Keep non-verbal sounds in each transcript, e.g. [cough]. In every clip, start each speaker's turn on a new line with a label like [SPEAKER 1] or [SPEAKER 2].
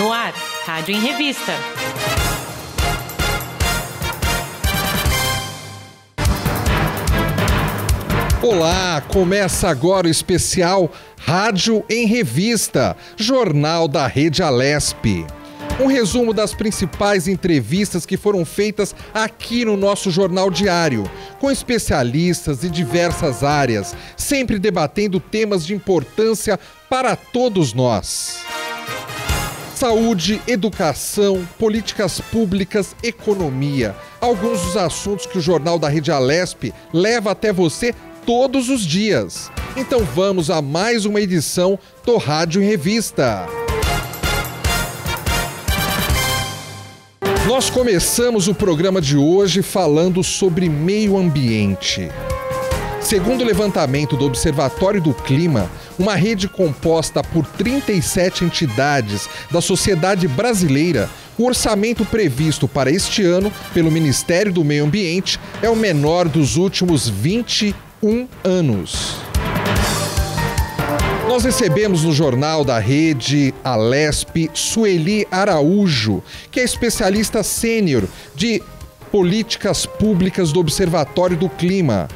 [SPEAKER 1] No ar, Rádio em Revista.
[SPEAKER 2] Olá, começa agora o especial Rádio em Revista, jornal da Rede Alesp. Um resumo das principais entrevistas que foram feitas aqui no nosso jornal diário, com especialistas de diversas áreas, sempre debatendo temas de importância para todos nós. Saúde, educação, políticas públicas, economia. Alguns dos assuntos que o Jornal da Rede Alesp leva até você todos os dias. Então vamos a mais uma edição do Rádio Revista. Nós começamos o programa de hoje falando sobre meio ambiente. Segundo o levantamento do Observatório do Clima, uma rede composta por 37 entidades da sociedade brasileira, o orçamento previsto para este ano pelo Ministério do Meio Ambiente é o menor dos últimos 21 anos. Nós recebemos no jornal da rede Alesp Sueli Araújo, que é especialista sênior de políticas públicas do Observatório do Clima.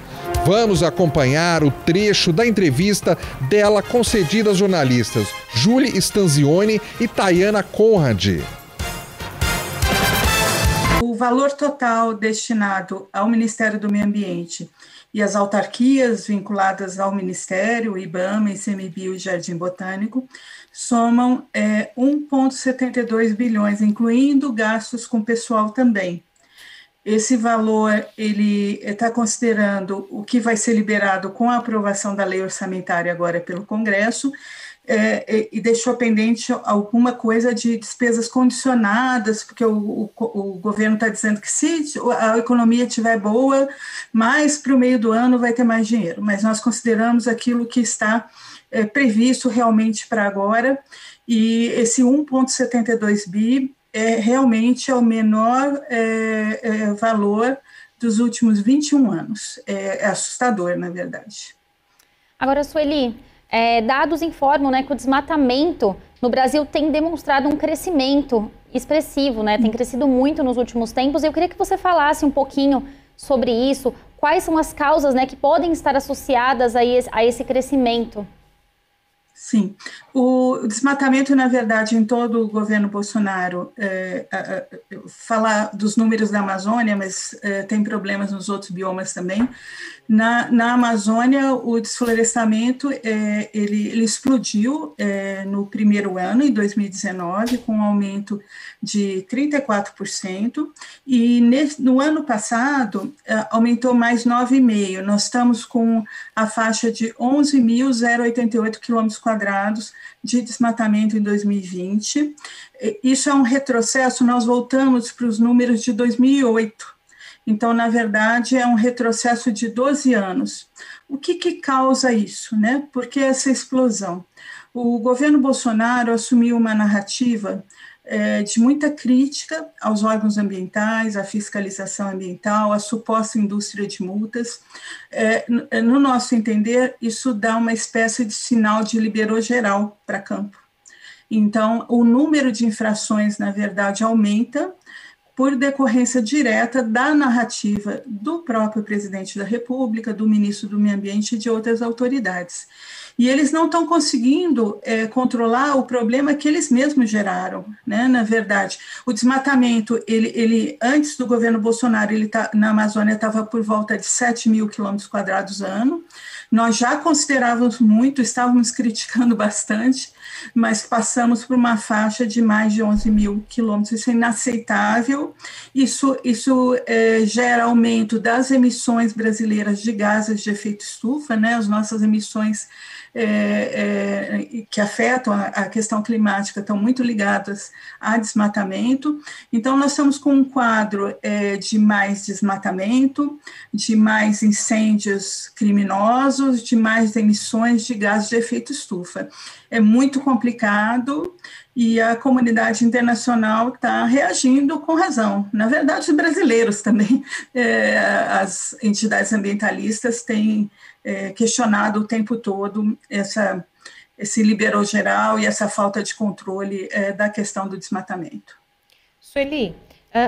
[SPEAKER 2] Vamos acompanhar o trecho da entrevista dela concedida às jornalistas Julie Stanzioni e Tayana Conrad.
[SPEAKER 3] O valor total destinado ao Ministério do Meio Ambiente e às autarquias vinculadas ao Ministério, IBAMA, ICMBio e Jardim Botânico, somam é, 1,72 bilhões, incluindo gastos com pessoal também. Esse valor ele está considerando o que vai ser liberado com a aprovação da lei orçamentária agora pelo Congresso é, e deixou pendente alguma coisa de despesas condicionadas, porque o, o, o governo está dizendo que se a economia estiver boa, mais para o meio do ano vai ter mais dinheiro. Mas nós consideramos aquilo que está é, previsto realmente para agora, e esse 1,72 bi é realmente é o menor é, é, valor dos últimos 21 anos. É, é, assustador, na verdade.
[SPEAKER 4] Agora, Sueli, é, dados informam né, que o desmatamento no Brasil tem demonstrado um crescimento expressivo, né? Tem crescido muito nos últimos tempos. Eu queria que você falasse um pouquinho sobre isso. Quais são as causas né, que podem estar associadas a esse, a esse crescimento?
[SPEAKER 3] Sim, o desmatamento, na verdade, em todo o governo Bolsonaro, é, é, falar dos números da Amazônia, mas é, tem problemas nos outros biomas também. Na, na Amazônia, o desflorestamento é, ele, ele, explodiu é, no primeiro ano, em 2019, com um aumento de 34%, e no ano passado aumentou mais 9,5%. Nós estamos com a faixa de 11.088 quilômetros quadrados de desmatamento em 2020. Isso é um retrocesso, nós voltamos para os números de 2008. Então, na verdade, é um retrocesso de 12 anos. O que, que causa isso? Né? Por que essa explosão? O governo Bolsonaro assumiu uma narrativa é, de muita crítica aos órgãos ambientais, à fiscalização ambiental, à suposta indústria de multas. É, no nosso entender, isso dá uma espécie de sinal de liberou geral para campo. Então, o número de infrações, na verdade, aumenta por decorrência direta da narrativa do próprio presidente da República, do ministro do Meio Ambiente e de outras autoridades e eles não estão conseguindo é, controlar o problema que eles mesmos geraram, né? Na verdade, o desmatamento, ele, ele antes do governo Bolsonaro, ele tá, na Amazônia estava por volta de 7 mil quilômetros quadrados ano. Nós já considerávamos muito, estávamos criticando bastante, mas passamos por uma faixa de mais de 11 mil quilômetros. Isso é inaceitável. Isso, isso é, gera aumento das emissões brasileiras de gases de efeito estufa, né? As nossas emissões é, é, que afetam a, a, questão climática estão muito ligadas a desmatamento. Então, nós estamos com um quadro é, de mais desmatamento, de mais incêndios criminosos, de mais emissões de gases de efeito estufa. É muito complicado e a comunidade internacional está reagindo com razão. Na verdade, os brasileiros também, [laughs] é, as entidades ambientalistas têm é, questionado o tempo todo essa, esse liberou geral e essa falta de controle é, da questão do desmatamento.
[SPEAKER 1] Sueli,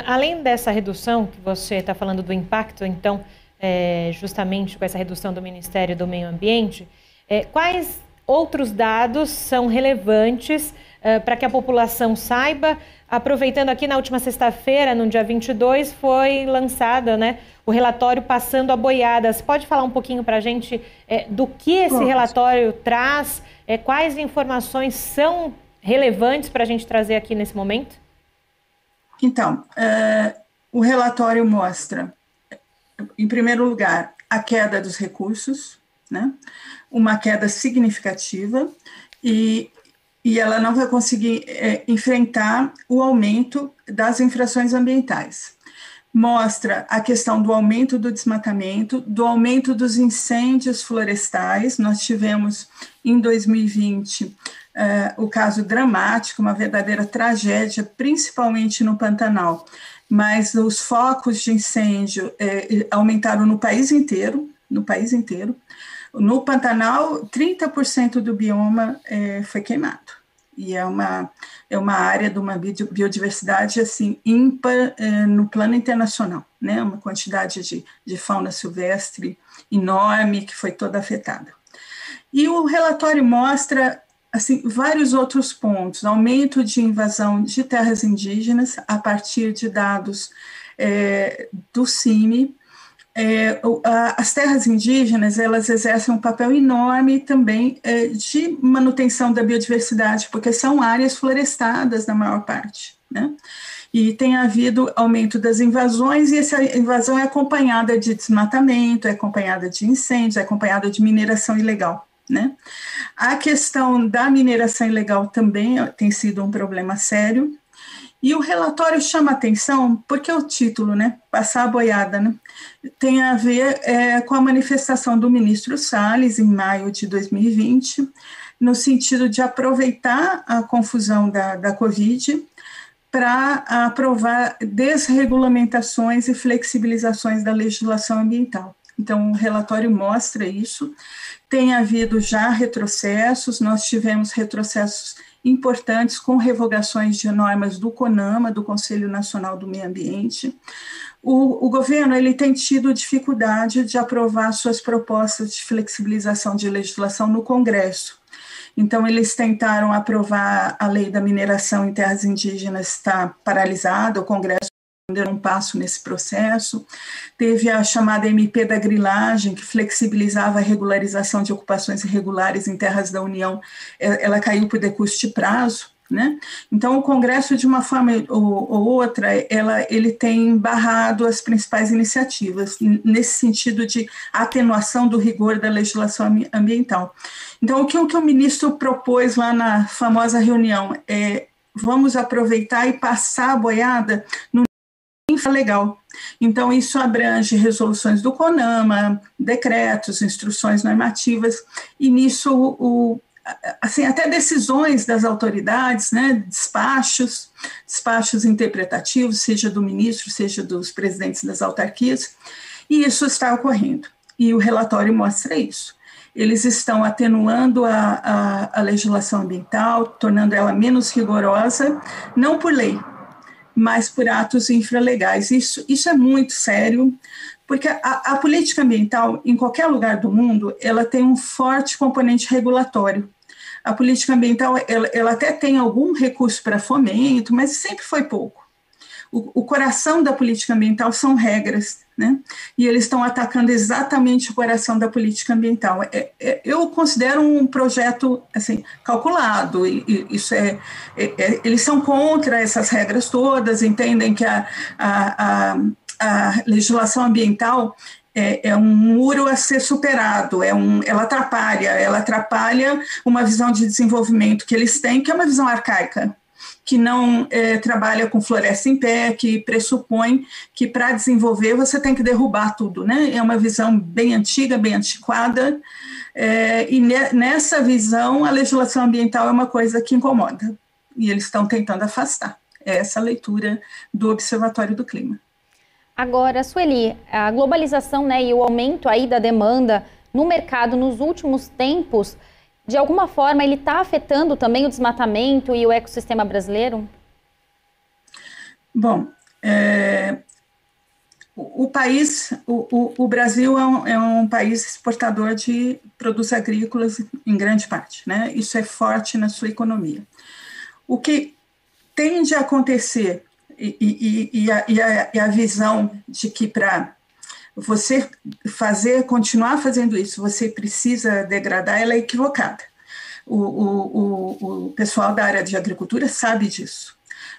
[SPEAKER 1] além dessa redução que você está falando do impacto, então, é, justamente com essa redução do Ministério do Meio Ambiente, é, quais outros dados são relevantes é, para que a população saiba? Aproveitando aqui, na última sexta-feira, no dia 22, foi lançado né, o relatório Passando a Boiadas. Pode falar um pouquinho para a gente é, do que esse relatório traz? É, quais informações são relevantes para a gente trazer aqui nesse momento?
[SPEAKER 3] Então, uh, o relatório mostra em primeiro lugar, a queda dos recursos, né? uma queda significativa, e, e ela não vai conseguir é, enfrentar o aumento das infrações ambientais. Mostra a questão do aumento do desmatamento, do aumento dos incêndios florestais. Nós tivemos em 2020 uh, é, o caso dramático, uma verdadeira tragédia, principalmente no Pantanal, mas os focos de incêndio é, aumentaram no país inteiro, no país inteiro. No Pantanal, 30% do bioma é, foi queimado. E é uma, é uma área de uma biodiversidade assim ímpar é, no plano internacional, né? Uma quantidade de, de fauna silvestre enorme que foi toda afetada. E o relatório mostra assim, vários outros pontos, aumento de invasão de terras indígenas a partir de dados é, do CIMI. É, as terras indígenas elas exercem um papel enorme também é, de manutenção da biodiversidade, porque são áreas florestadas na maior parte, né? E tem havido aumento das invasões, e essa invasão é acompanhada de desmatamento, é acompanhada de incêndios, é acompanhada de mineração ilegal. Né? A questão da mineração ilegal também tem sido um problema sério. E o relatório chama atenção porque o título, né, passar a boiada, né, tem a ver é, com a manifestação do ministro Salles em maio de 2020, no sentido de aproveitar a confusão da, da Covid para aprovar desregulamentações e flexibilizações da legislação ambiental. Então, o relatório mostra isso. Tem havido já retrocessos, nós tivemos retrocessos importantes com revogações de normas do CONAMA, do Conselho Nacional do Meio Ambiente. O, o, governo ele tem tido dificuldade de aprovar suas propostas de flexibilização de legislação no Congresso. Então, eles tentaram aprovar a lei da mineração em terras indígenas, está paralisada, o Congresso deu um passo nesse processo. Teve a chamada MP da grilagem, que flexibilizava a regularização de ocupações irregulares em terras da União, é, ela caiu por decurso de prazo. Né? Então, o Congresso, de uma forma ou, ou, outra, ela, ele tem barrado as principais iniciativas, nesse sentido de atenuação do rigor da legislação ambiental. Então, o que, o que o ministro propôs lá na famosa reunião é vamos aproveitar e passar a boiada no infralegal. Então, isso abrange resoluções do CONAMA, decretos, instruções normativas, e nisso, o, assim, até decisões das autoridades, né, despachos, despachos interpretativos, seja do ministro, seja dos presidentes das autarquias, e isso está ocorrendo. E o relatório mostra isso. Eles estão atenuando a, a, a legislação ambiental, tornando ela menos rigorosa, não por lei, mas por atos infralegais. Isso, isso é muito sério, porque a, a, política ambiental, em qualquer lugar do mundo, ela tem um forte componente regulatório. A política ambiental, ela, ela até tem algum recurso para fomento, mas sempre foi pouco. O, o coração da política ambiental são regras, né? E eles estão atacando exatamente o coração da política ambiental. É, é, eu considero um projeto assim calculado. E, e isso é, é, é eles são contra essas regras todas, entendem que a, a, a, a legislação ambiental é, é, um muro a ser superado, é um, ela atrapalha, ela atrapalha uma visão de desenvolvimento que eles têm, que é uma visão arcaica que não é, trabalha com floresta em pé, que pressupõe que para desenvolver você tem que derrubar tudo, né? É uma visão bem antiga, bem antiquada, é, e ne, nessa visão a legislação ambiental é uma coisa que incomoda, e eles estão tentando afastar. É essa a leitura do Observatório do Clima.
[SPEAKER 4] Agora, Sueli, a globalização né, e o aumento aí da demanda no mercado nos últimos tempos de alguma forma, ele está afetando também o desmatamento e o ecossistema brasileiro?
[SPEAKER 3] Bom, é, o, o, país, o, o, o Brasil é um, é um, país exportador de produtos agrícolas em grande parte, né? Isso é forte na sua economia. O que tende a acontecer e, e, e, a, e a, a visão de que para você fazer, continuar fazendo isso, você precisa degradar, ela é equivocada. O, o, o, o pessoal da área de agricultura sabe disso.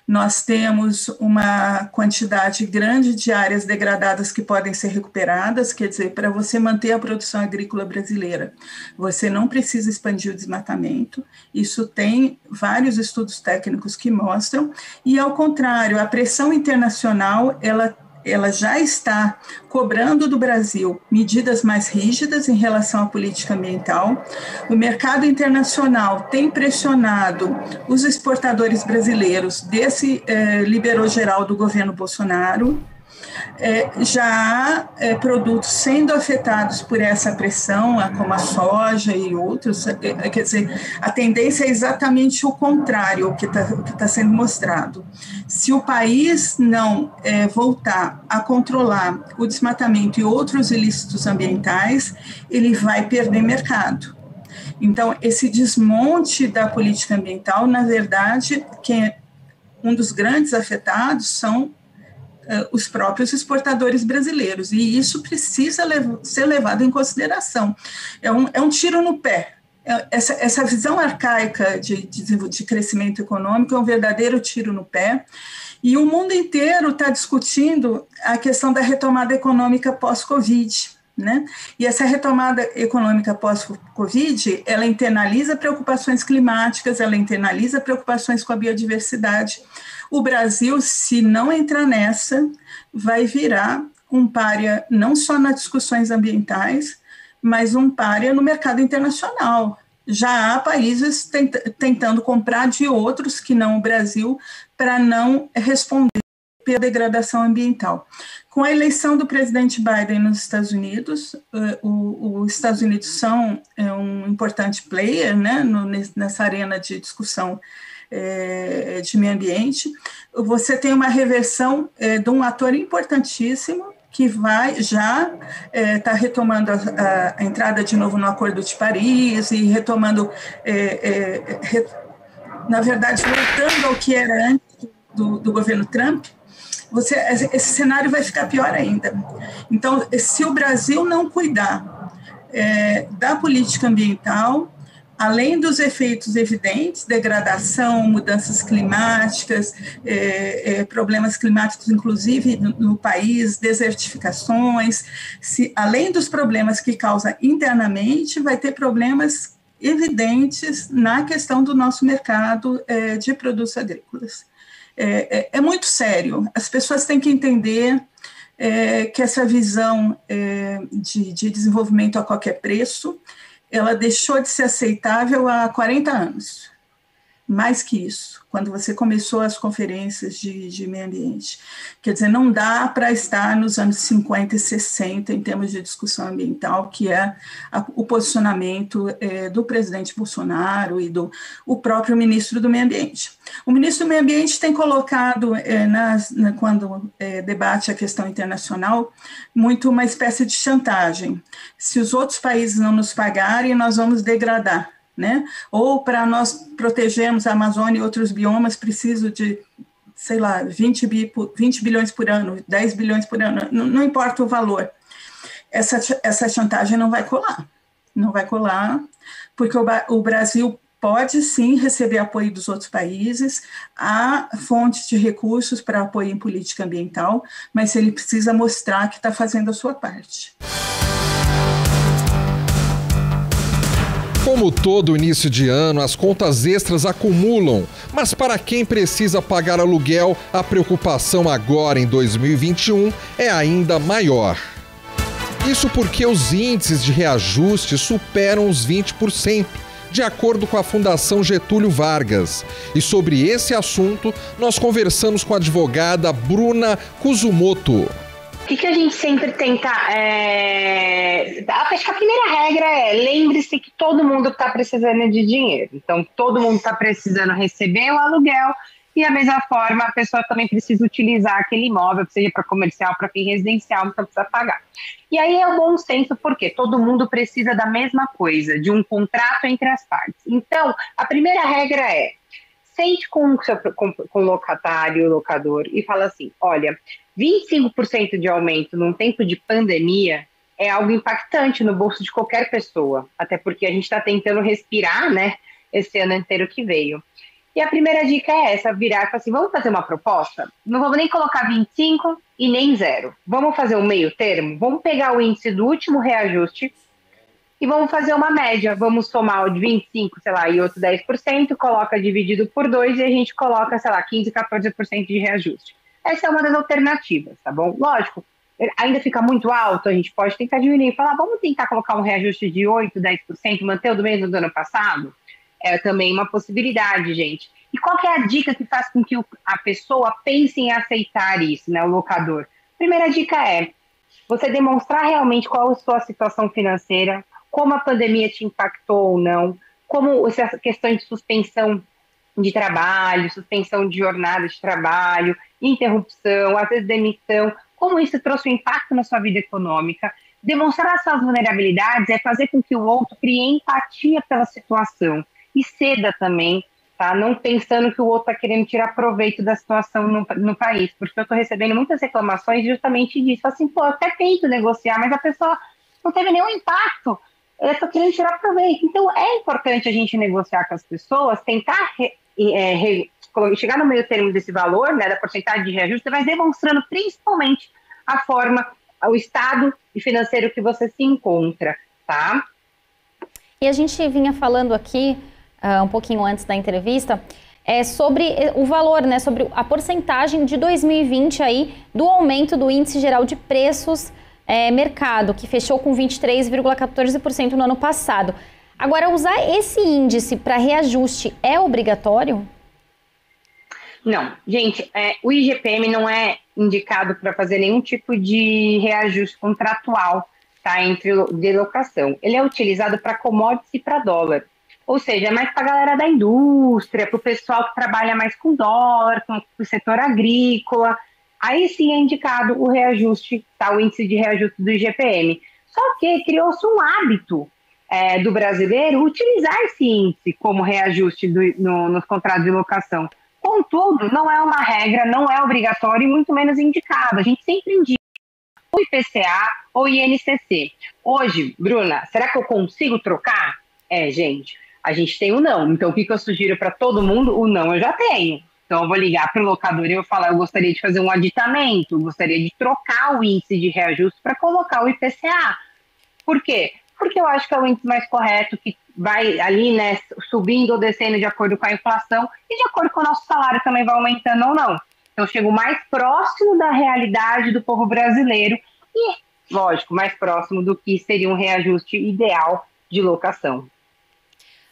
[SPEAKER 3] Nós temos uma quantidade grande de áreas degradadas que podem ser recuperadas, quer dizer, para você manter a produção agrícola brasileira, você não precisa expandir o desmatamento, isso tem vários estudos técnicos que mostram, e ao contrário, a pressão internacional, ela ela já está cobrando do Brasil medidas mais rígidas em relação à política ambiental. O mercado internacional tem pressionado os exportadores brasileiros desse eh, liberou geral do governo Bolsonaro é, já é, produtos sendo afetados por essa pressão, como a soja e outros. É, é, quer dizer, a tendência é exatamente o contrário que está tá sendo mostrado. Se o país não é, voltar a controlar o desmatamento e outros ilícitos ambientais, ele vai perder mercado. Então, esse desmonte da política ambiental, na verdade, quem é um dos grandes afetados são os próprios exportadores brasileiros, e isso precisa lev ser levado em consideração. É um, é um tiro no pé. É, essa, essa visão arcaica de, de, de crescimento econômico é um verdadeiro tiro no pé, e o mundo inteiro está discutindo a questão da retomada econômica pós-Covid. Né? E essa retomada econômica pós-Covid, ela internaliza preocupações climáticas, ela internaliza preocupações com a biodiversidade, o Brasil, se não entrar nessa, vai virar um párea não só nas discussões ambientais, mas um párea no mercado internacional. Já há países tent tentando comprar de outros que não o Brasil para não responder pela degradação ambiental. Com a eleição do presidente Biden nos Estados Unidos, uh, os Estados Unidos são é, um importante player né, nessa arena de discussão é, de meio ambiente, você tem uma reversão de um ator importantíssimo que vai já está é, retomando a, a, entrada de novo no Acordo de Paris e retomando, é, é, re, na verdade, voltando ao que era antes do, do governo Trump, você, esse cenário vai ficar pior ainda. Então, se o Brasil não cuidar é, da política ambiental, além dos efeitos evidentes, degradação, mudanças climáticas, é, é, problemas climáticos, inclusive no, no, país, desertificações, se, além dos problemas que causa internamente, vai ter problemas evidentes na questão do nosso mercado é, de produtos agrícolas. É, é, é, muito sério, as pessoas têm que entender é, que essa visão de, de desenvolvimento a qualquer preço, ela deixou de ser aceitável há 40 anos. Mais que isso quando você começou as conferências de, de meio ambiente. Quer dizer, não dá para estar nos anos 50 e 60 em termos de discussão ambiental, que é a, o posicionamento é, do presidente Bolsonaro e do o próprio ministro do meio ambiente. O ministro do meio ambiente tem colocado, é, nas, na, quando é, debate a questão internacional, muito uma espécie de chantagem. Se os outros países não nos pagarem, nós vamos degradar né? Ou para nós protegermos a Amazônia e outros biomas, preciso de, sei lá, 20, bi, 20 bilhões por ano, 10 bilhões por ano, não, não importa o valor. Essa, essa chantagem não vai colar, não vai colar, porque o, o Brasil pode sim receber apoio dos outros países, há fontes de recursos para apoio em política ambiental, mas ele precisa mostrar que está fazendo a sua parte.
[SPEAKER 2] Como todo início de ano, as contas extras acumulam, mas para quem precisa pagar aluguel, a preocupação agora em 2021 é ainda maior. Isso porque os índices de reajuste superam os 20%, de acordo com a Fundação Getúlio Vargas. E sobre esse assunto, nós conversamos com a advogada Bruna Kuzumoto.
[SPEAKER 5] O que, que a gente sempre tenta. É... Acho que a primeira regra é lembre-se que todo mundo está precisando de dinheiro. Então, todo mundo está precisando receber o aluguel e, da mesma forma, a pessoa também precisa utilizar aquele imóvel, seja para comercial, para fim residencial, então precisa pagar. E aí é o bom senso, porque todo mundo precisa da mesma coisa, de um contrato entre as partes. Então, a primeira regra é sente com o seu com, com locatário, locador, e fala assim: olha, 25% de aumento num tempo de pandemia é algo impactante no bolso de qualquer pessoa, até porque a gente está tentando respirar, né, esse ano inteiro que veio. E a primeira dica é essa: virar e falar assim, vamos fazer uma proposta? Não vamos nem colocar 25 e nem zero. Vamos fazer um meio termo? Vamos pegar o índice do último reajuste e vamos fazer uma média. Vamos somar o de 25, sei lá, e outro 10%, coloca dividido por 2 e a gente coloca, sei lá, 15, 14% de reajuste. Essa é uma das alternativas, tá bom? Lógico, ainda fica muito alto, a gente pode tentar diminuir, falar, vamos tentar colocar um reajuste de 8, 10%, manter o do mesmo do ano passado? É também uma possibilidade, gente. E qual é a dica que faz com que a pessoa pense em aceitar isso, né, o locador? Primeira dica é você demonstrar realmente qual é a sua situação financeira, como a pandemia te impactou ou não, como essa questão de suspensão de trabalho, suspensão de jornada de trabalho, interrupção, às vezes demissão, como isso trouxe um impacto na sua vida econômica. Demonstrar as suas vulnerabilidades é fazer com que o outro crie empatia pela situação e ceda também, tá? Não pensando que o outro está querendo tirar proveito da situação no, no país, porque eu estou recebendo muitas reclamações justamente disso. Assim, pô, até tento negociar, mas a pessoa não teve nenhum impacto eu estou querendo tirar proveito. Então, é importante a gente negociar com as pessoas, tentar é, re, chegar no meio termo desse valor, né, da porcentagem de reajuste, mas demonstrando principalmente a forma, o estado financeiro que você se encontra, tá?
[SPEAKER 4] E a gente vinha falando aqui, uh, um pouquinho antes da entrevista, é sobre o valor, né, sobre a porcentagem de 2020 aí do aumento do índice geral de preços é, mercado, que fechou com 23,14% no ano passado. Agora, usar esse índice para reajuste é obrigatório?
[SPEAKER 5] Não, gente, é, o IGPM não é indicado para fazer nenhum tipo de reajuste contratual tá, entre de locação. Ele é utilizado para commodities e para dólar. Ou seja, é mais para a galera da indústria, para o pessoal que trabalha mais com dólar, com o setor agrícola aí sim é indicado o reajuste, tá, o índice de reajuste do IGPM. Só que criou-se um hábito é, do brasileiro utilizar esse índice como reajuste do, no, nos contratos de locação. Contudo, não é uma regra, não é obrigatório e muito menos indicado. A gente sempre indica o IPCA ou INCC. Hoje, Bruna, será que eu consigo trocar? É, gente, a gente tem o não. Então, o que, que eu sugiro para todo mundo? O não eu já tenho. Então, eu vou ligar para o locador e eu falar: eu gostaria de fazer um aditamento, gostaria de trocar o índice de reajuste para colocar o IPCA. Por quê? Porque eu acho que é o índice mais correto, que vai ali, né, subindo ou descendo de acordo com a inflação e de acordo com o nosso salário também vai aumentando ou não. Então, eu chego mais próximo da realidade do povo brasileiro e, lógico, mais próximo do que seria um reajuste ideal de locação.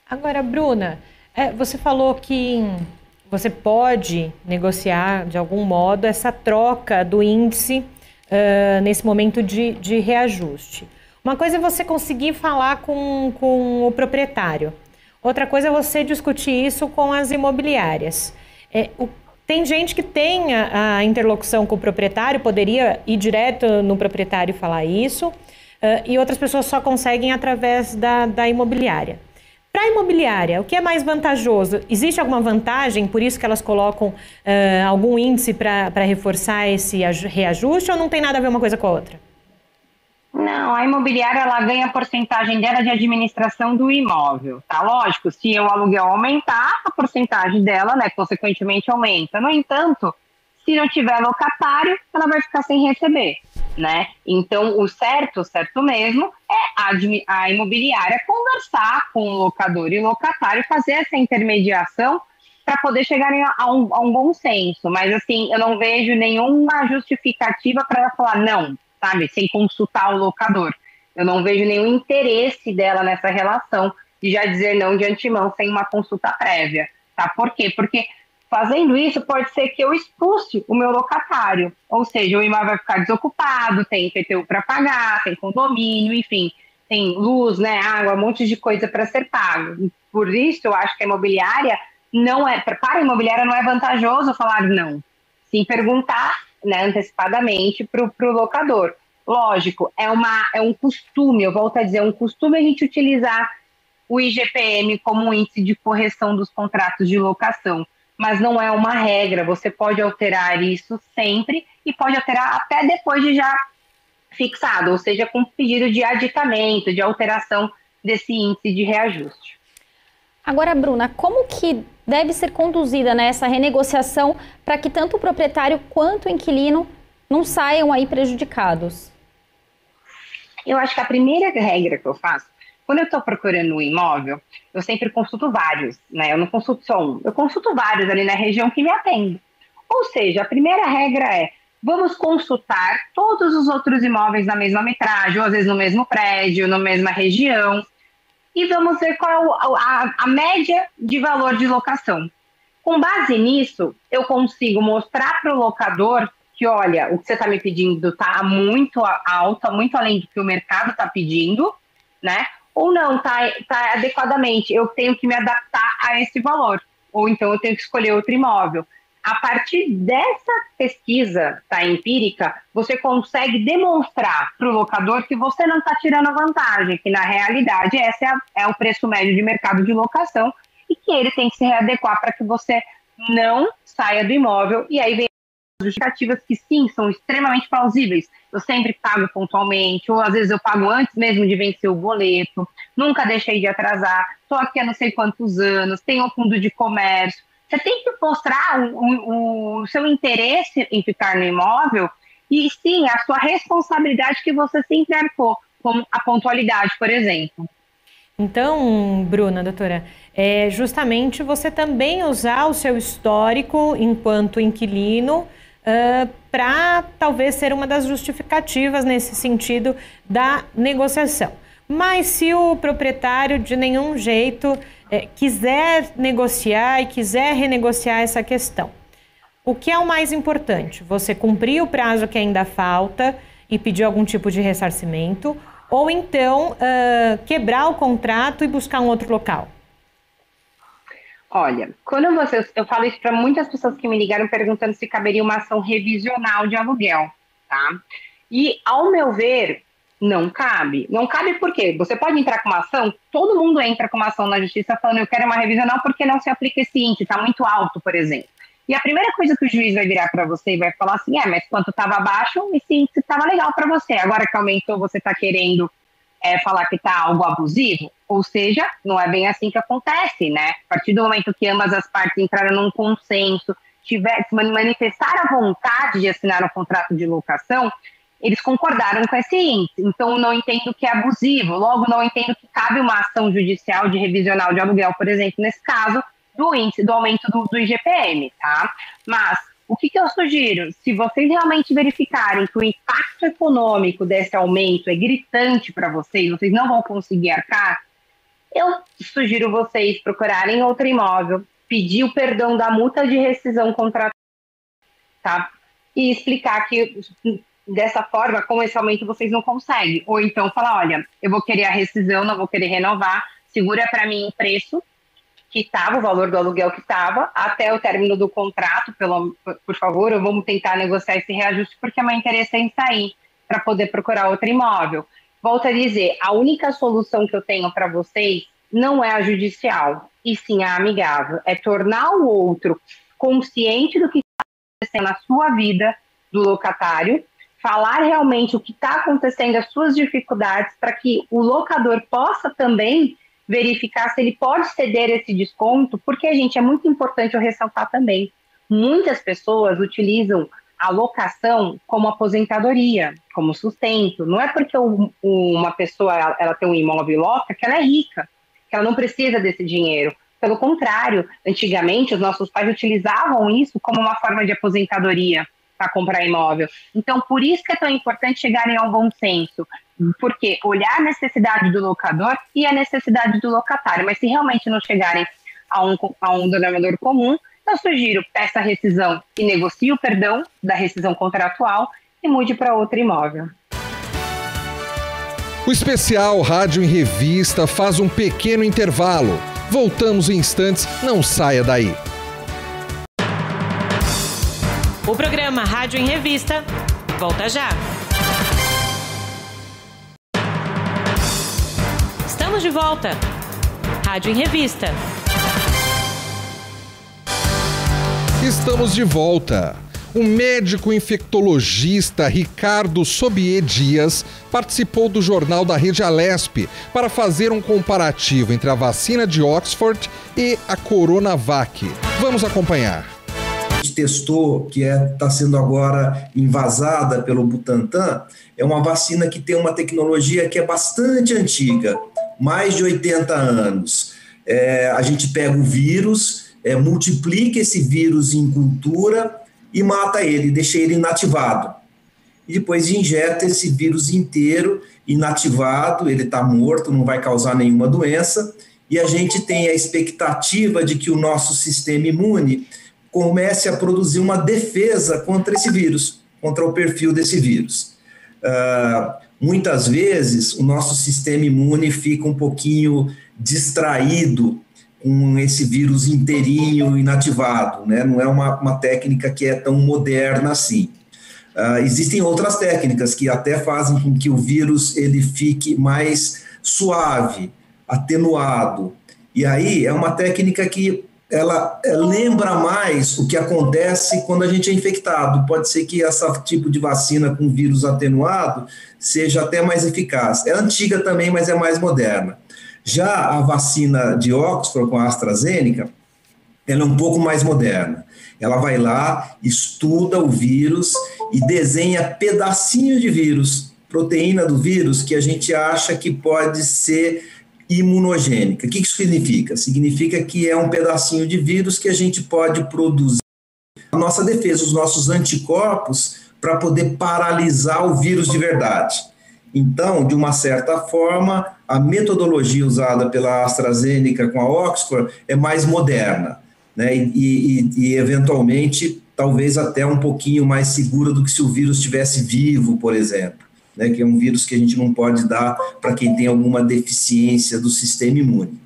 [SPEAKER 1] Agora, Bruna, é, você falou que você pode negociar de algum modo essa troca do índice uh, nesse momento de, de reajuste. Uma coisa é você conseguir falar com, com o proprietário, outra coisa é você discutir isso com as imobiliárias. É, o, tem gente que tem a, a, interlocução com o proprietário, poderia ir direto no proprietário e falar isso, uh, e outras pessoas só conseguem através da, da imobiliária. Para a imobiliária, o que é mais vantajoso? Existe alguma vantagem, por isso que elas colocam uh, algum índice para reforçar esse reajuste ou não tem nada a ver uma coisa com a outra?
[SPEAKER 5] Não, a imobiliária ela ganha a porcentagem dela de administração do imóvel, tá? Lógico, se o aluguel aumentar, a porcentagem dela, né, consequentemente aumenta. No entanto, se não tiver locatário, ela vai ficar sem receber né? Então, o certo, o certo mesmo, é a, a imobiliária conversar com o locador e locatário, fazer essa intermediação para poder chegar a um, a um, bom senso. Mas, assim, eu não vejo nenhuma justificativa para ela falar não, sabe? Sem consultar o locador. Eu não vejo nenhum interesse dela nessa relação de já dizer não de antemão sem uma consulta prévia, tá? Por quê? Porque Fazendo isso, pode ser que eu expulse o meu locatário, ou seja, o imóvel vai ficar desocupado, tem IPTU para pagar, tem condomínio, enfim, tem luz, né, água, um monte de coisa para ser pago. Por isso, eu acho que a imobiliária não é, para a imobiliária não é vantajoso falar não, sim perguntar né, antecipadamente para o locador. Lógico, é, uma, é um costume, eu volto a dizer, é um costume a gente utilizar o IGPM como índice de correção dos contratos de locação mas não é uma regra. Você pode alterar isso sempre e pode alterar até depois de já fixado, ou seja, com pedido de aditamento, de alteração desse índice de reajuste.
[SPEAKER 4] Agora, Bruna, como que deve ser conduzida né, essa renegociação para que tanto o proprietário quanto o inquilino não saiam aí prejudicados?
[SPEAKER 5] Eu acho que a primeira regra que eu faço quando eu estou procurando um imóvel, eu sempre consulto vários, né? Eu não consulto só um, eu consulto vários ali na região que me atendem. Ou seja, a primeira regra é vamos consultar todos os outros imóveis na mesma metragem, ou às vezes no mesmo prédio, na mesma região, e vamos ver qual é a, a média de valor de locação. Com base nisso, eu consigo mostrar para o locador que, olha, o que você está me pedindo está muito alto, muito além do que o mercado está pedindo, né? ou não, tá, tá adequadamente, eu tenho que me adaptar a esse valor, ou então eu tenho que escolher outro imóvel. A partir dessa pesquisa tá, empírica, você consegue demonstrar para o locador que você não está tirando vantagem, que na realidade esse é, é o preço médio de mercado de locação e que ele tem que se readequar para que você não saia do imóvel. E aí vem justificativas que sim, são extremamente plausíveis. Eu sempre pago pontualmente, ou às vezes eu pago antes mesmo de vencer o boleto, nunca deixei de atrasar, estou aqui há não sei quantos anos, tenho um fundo de comércio. Você tem que mostrar o, o, seu interesse em ficar no imóvel e sim a sua responsabilidade que você sempre arcou, como a pontualidade, por exemplo.
[SPEAKER 1] Então, Bruna, doutora, é justamente você também usar o seu histórico enquanto inquilino uh, para talvez ser uma das justificativas nesse sentido da negociação. Mas se o proprietário de nenhum jeito é, quiser negociar e quiser renegociar essa questão, o que é o mais importante? Você cumprir o prazo que ainda falta e pedir algum tipo de ressarcimento, ou então uh, quebrar o contrato e buscar um outro local?
[SPEAKER 5] Olha, quando você. Eu falo isso para muitas pessoas que me ligaram perguntando se caberia uma ação revisional de aluguel, tá? E, ao meu ver, não cabe. Não cabe por quê? Você pode entrar com uma ação, todo mundo entra com uma ação na justiça falando eu quero uma revisional porque não se aplica esse índice, está muito alto, por exemplo. E a primeira coisa que o juiz vai virar para você e vai falar assim: é, mas quanto estava baixo, esse índice estava legal para você. Agora que aumentou, você está querendo é, falar que está algo abusivo? Ou seja, não é bem assim que acontece, né? A partir do momento que ambas as partes entraram num consenso, tiver, manifestar a vontade de assinar um contrato de locação, eles concordaram com esse índice. Então, não entendo que é abusivo. Logo, não entendo que cabe uma ação judicial de revisional de aluguel, por exemplo, nesse caso, do índice do aumento do, do IGPM, tá? Mas o que, que, eu sugiro? Se vocês realmente verificarem que o impacto econômico desse aumento é gritante para vocês, vocês não vão conseguir arcar, eu sugiro vocês procurarem outro imóvel, pedir o perdão da multa de rescisão contratual, tá? E explicar que dessa forma, com esse aumento, vocês não conseguem. Ou então falar, olha, eu vou querer a rescisão, não vou querer renovar, segura para mim o preço que estava, o valor do aluguel que estava, até o término do contrato, pelo, por favor, vamos tentar negociar esse reajuste, porque é meu interesse em sair para poder procurar outro imóvel. Volto a dizer, a única solução que eu tenho para vocês não é a judicial, e sim a amigável. É tornar o outro consciente do que está acontecendo na sua vida do locatário, falar realmente o que está acontecendo, as suas dificuldades, para que o locador possa também verificar se ele pode ceder esse desconto, porque, gente, é muito importante eu ressaltar também. Muitas pessoas utilizam a locação como aposentadoria, como sustento. Não é porque uma pessoa ela, tem um imóvel loca que ela é rica, que ela não precisa desse dinheiro. Pelo contrário, antigamente os nossos pais utilizavam isso como uma forma de aposentadoria para comprar imóvel. Então, por isso que é tão importante chegarem ao bom senso, porque olhar a necessidade do locador e a necessidade do locatário, mas se realmente não chegarem a um, a um denominador comum, Eu sugiro peça rescisão e negocie o perdão da rescisão contratual e mude para outro imóvel.
[SPEAKER 2] O especial Rádio em Revista faz um pequeno intervalo. Voltamos em instantes, não saia daí.
[SPEAKER 1] O programa Rádio em Revista volta já. Estamos de volta. Rádio em Revista.
[SPEAKER 2] Estamos de volta. O médico infectologista Ricardo Sobier Dias participou do jornal da Rede Alesp para fazer um comparativo entre a vacina de Oxford e a Coronavac. Vamos acompanhar.
[SPEAKER 6] Gente testou, que está é, tá sendo agora invasada pelo Butantan, é uma vacina que tem uma tecnologia que é bastante antiga, mais de 80 anos. É, a gente pega o vírus é, multiplica esse vírus em cultura e mata ele, deixa ele inativado. E depois injeta esse vírus inteiro, inativado, ele está morto, não vai causar nenhuma doença, e a gente tem a expectativa de que o nosso sistema imune comece a produzir uma defesa contra esse vírus, contra o perfil desse vírus. Uh, muitas vezes o nosso sistema imune fica um pouquinho distraído com esse vírus inteirinho inativado, né? Não é uma, uma técnica que é tão moderna assim. Uh, existem outras técnicas que até fazem com que o vírus ele fique mais suave, atenuado. E aí é uma técnica que ela é, lembra mais o que acontece quando a gente é infectado. Pode ser que esse tipo de vacina com vírus atenuado seja até mais eficaz. É antiga também, mas é mais moderna. Já a vacina de Oxford com a AstraZeneca, ela é um pouco mais moderna. Ela vai lá, estuda o vírus e desenha pedacinhos de vírus, proteína do vírus que a gente acha que pode ser imunogênica. O que isso significa? Significa que é um pedacinho de vírus que a gente pode produzir a nossa defesa, os nossos anticorpos, para poder paralisar o vírus de verdade. Então, de uma certa forma, a metodologia usada pela AstraZeneca com a Oxford é mais moderna, né? E, e, e, eventualmente, talvez até um pouquinho mais segura do que se o vírus estivesse vivo, por exemplo, né? Que é um vírus que a gente não pode dar para quem tem alguma deficiência do sistema imune.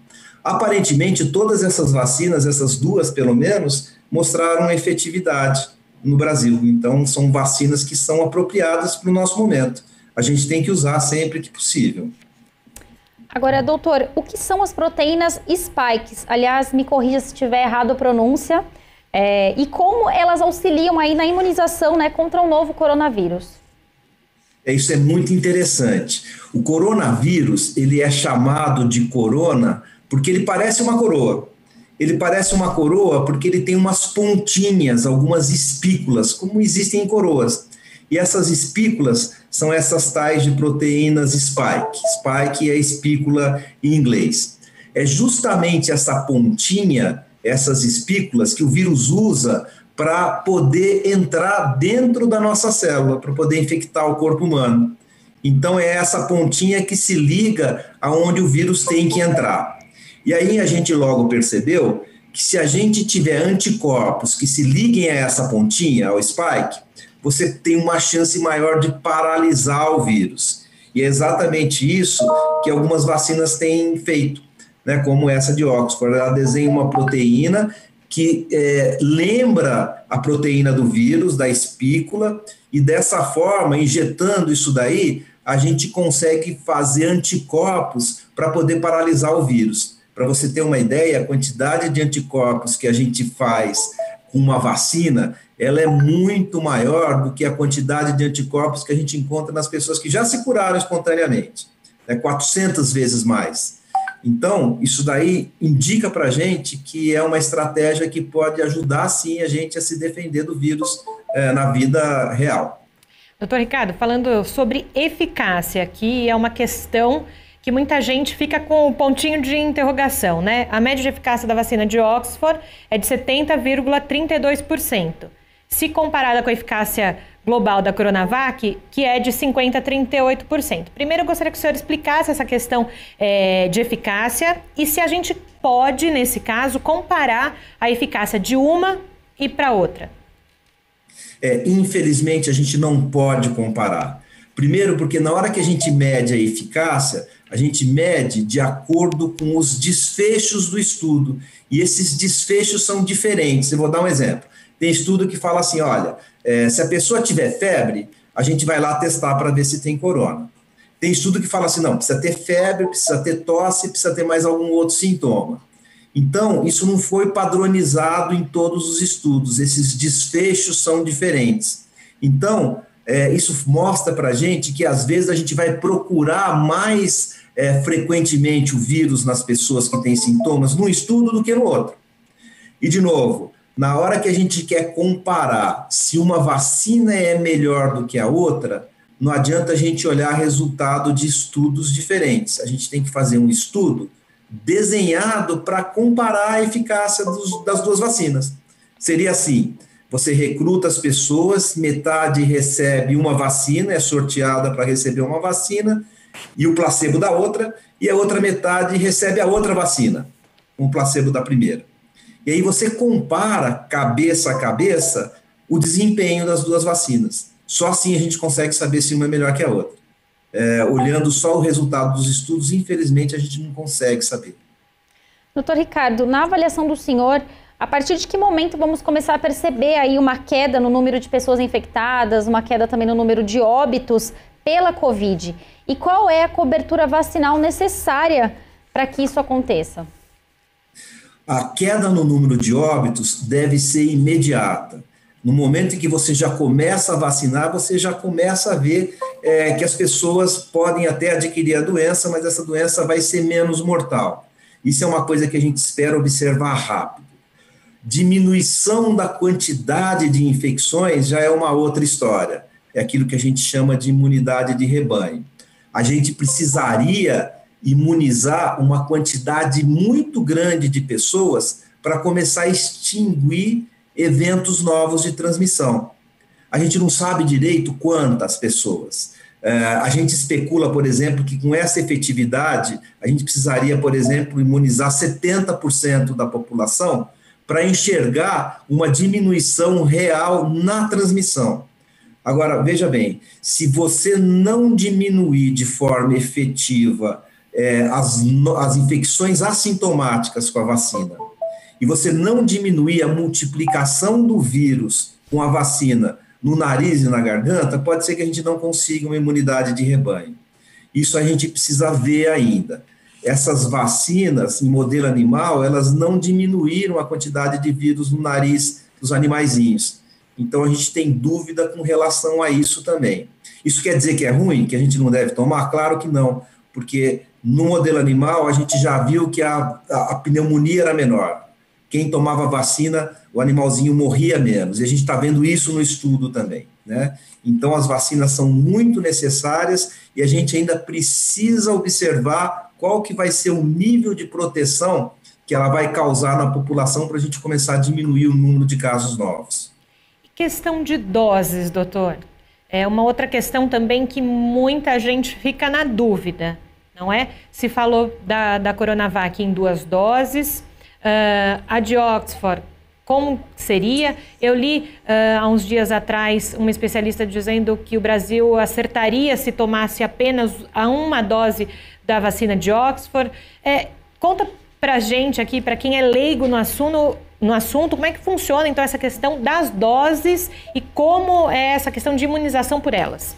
[SPEAKER 6] Aparentemente, todas essas vacinas, essas duas pelo menos, mostraram efetividade no Brasil. Então, são vacinas que são apropriadas para o nosso momento a gente tem que usar sempre que possível.
[SPEAKER 4] Agora, doutor, o que são as proteínas spikes? Aliás, me corrija se estiver errado a pronúncia. É, e como elas auxiliam aí na imunização né, contra o novo coronavírus?
[SPEAKER 6] Isso é muito interessante. O coronavírus, ele é chamado de corona porque ele parece uma coroa. Ele parece uma coroa porque ele tem umas pontinhas, algumas espículas, como existem em coroas. E essas espículas são essas tais de proteínas spike. Spike é espícula em inglês. É justamente essa pontinha, essas espículas, que o vírus usa para poder entrar dentro da nossa célula, para poder infectar o corpo humano. Então é essa pontinha que se liga aonde o vírus tem que entrar. E aí a gente logo percebeu que se a gente tiver anticorpos que se liguem a essa pontinha, ao spike, você tem uma chance maior de paralisar o vírus. E é exatamente isso que algumas vacinas têm feito, né, como essa de Oxford. Ela desenha uma proteína que é, lembra a proteína do vírus, da espícula, e dessa forma, injetando isso daí, a gente consegue fazer anticorpos para poder paralisar o vírus. Para você ter uma ideia, a quantidade de anticorpos que a gente faz com uma vacina ela é muito maior do que a quantidade de anticorpos que a gente encontra nas pessoas que já se curaram espontaneamente. É 400 vezes mais. Então, isso daí indica para a gente que é uma estratégia que pode ajudar, sim, a gente a se defender do vírus é, na vida real.
[SPEAKER 1] Doutor Ricardo, falando sobre eficácia, que é uma questão que muita gente fica com o pontinho de interrogação, né? A média de eficácia da vacina de Oxford é de 70,32%. Se comparada com a eficácia global da Coronavac, que é de 50% a 38%. Primeiro, eu gostaria que o senhor explicasse essa questão é, de eficácia e se a gente pode, nesse caso, comparar a eficácia de uma e para outra.
[SPEAKER 6] É, infelizmente, a gente não pode comparar. Primeiro, porque na hora que a gente mede a eficácia, a gente mede de acordo com os desfechos do estudo. E esses desfechos são diferentes. Eu vou dar um exemplo. Tem estudo que fala assim: olha, é, se a pessoa tiver febre, a gente vai lá testar para ver se tem corona. Tem estudo que fala assim: não, precisa ter febre, precisa ter tosse, precisa ter mais algum outro sintoma. Então, isso não foi padronizado em todos os estudos, esses desfechos são diferentes. Então, é, isso mostra para a gente que às vezes a gente vai procurar mais é, frequentemente o vírus nas pessoas que têm sintomas num estudo do que no outro. E, de novo, na hora que a gente quer comparar se uma vacina é melhor do que a outra, não adianta a gente olhar resultado de estudos diferentes. A gente tem que fazer um estudo desenhado para comparar a eficácia dos, das duas vacinas. Seria assim: você recruta as pessoas, metade recebe uma vacina, é sorteada para receber uma vacina, e o placebo da outra, e a outra metade recebe a outra vacina, um placebo da primeira. E aí você compara cabeça a cabeça o desempenho das duas vacinas. Só assim a gente consegue saber se uma é melhor que a outra. É, olhando só o resultado dos estudos, infelizmente a gente não consegue saber.
[SPEAKER 4] Doutor Ricardo, na avaliação do senhor, a partir de que momento vamos começar a perceber aí uma queda no número de pessoas infectadas, uma queda também no número de óbitos pela Covid? E qual é a cobertura vacinal necessária para que isso aconteça?
[SPEAKER 6] A queda no número de óbitos deve ser imediata. No momento em que você já começa a vacinar, você já começa a ver é, que as pessoas podem até adquirir a doença, mas essa doença vai ser menos mortal. Isso é uma coisa que a gente espera observar rápido. Diminuição da quantidade de infecções já é uma outra história. É aquilo que a gente chama de imunidade de rebanho. A gente precisaria imunizar uma quantidade muito grande de pessoas para começar a extinguir eventos novos de transmissão. A gente não sabe direito quantas pessoas. É, a gente especula, por exemplo, que com essa efetividade, a gente precisaria, por exemplo, imunizar 70% da população para enxergar uma diminuição real na transmissão. Agora, veja bem, se você não diminuir de forma efetiva é, as, as infecções assintomáticas com a vacina e você não diminuir a multiplicação do vírus com a vacina no nariz e na garganta, pode ser que a gente não consiga uma imunidade de rebanho. Isso a gente precisa ver ainda. Essas vacinas em modelo animal, elas não diminuíram a quantidade de vírus no nariz dos animaizinhos. Então a gente tem dúvida com relação a isso também. Isso quer dizer que é ruim, que a gente não deve tomar? Claro que não, porque no modelo animal, a gente já viu que a, a, a pneumonia era menor. Quem tomava vacina, o animalzinho morria menos. E a gente está vendo isso no estudo também. Né? Então, as vacinas são muito necessárias e a gente ainda precisa observar qual que vai ser o nível de proteção que ela vai causar na população para a gente começar a diminuir o número de casos novos.
[SPEAKER 1] Questão de doses, doutor. É uma outra questão também que muita gente fica na dúvida não é? Se falou da, da Coronavac em duas doses, uh, a de Oxford, como seria? Eu li uh, há uns dias atrás um especialista dizendo que o Brasil acertaria se tomasse apenas a uma dose da vacina de Oxford. É, conta para gente aqui, para quem é leigo no assunto, no assunto, como é que funciona então essa questão das doses e como é essa questão de imunização por elas?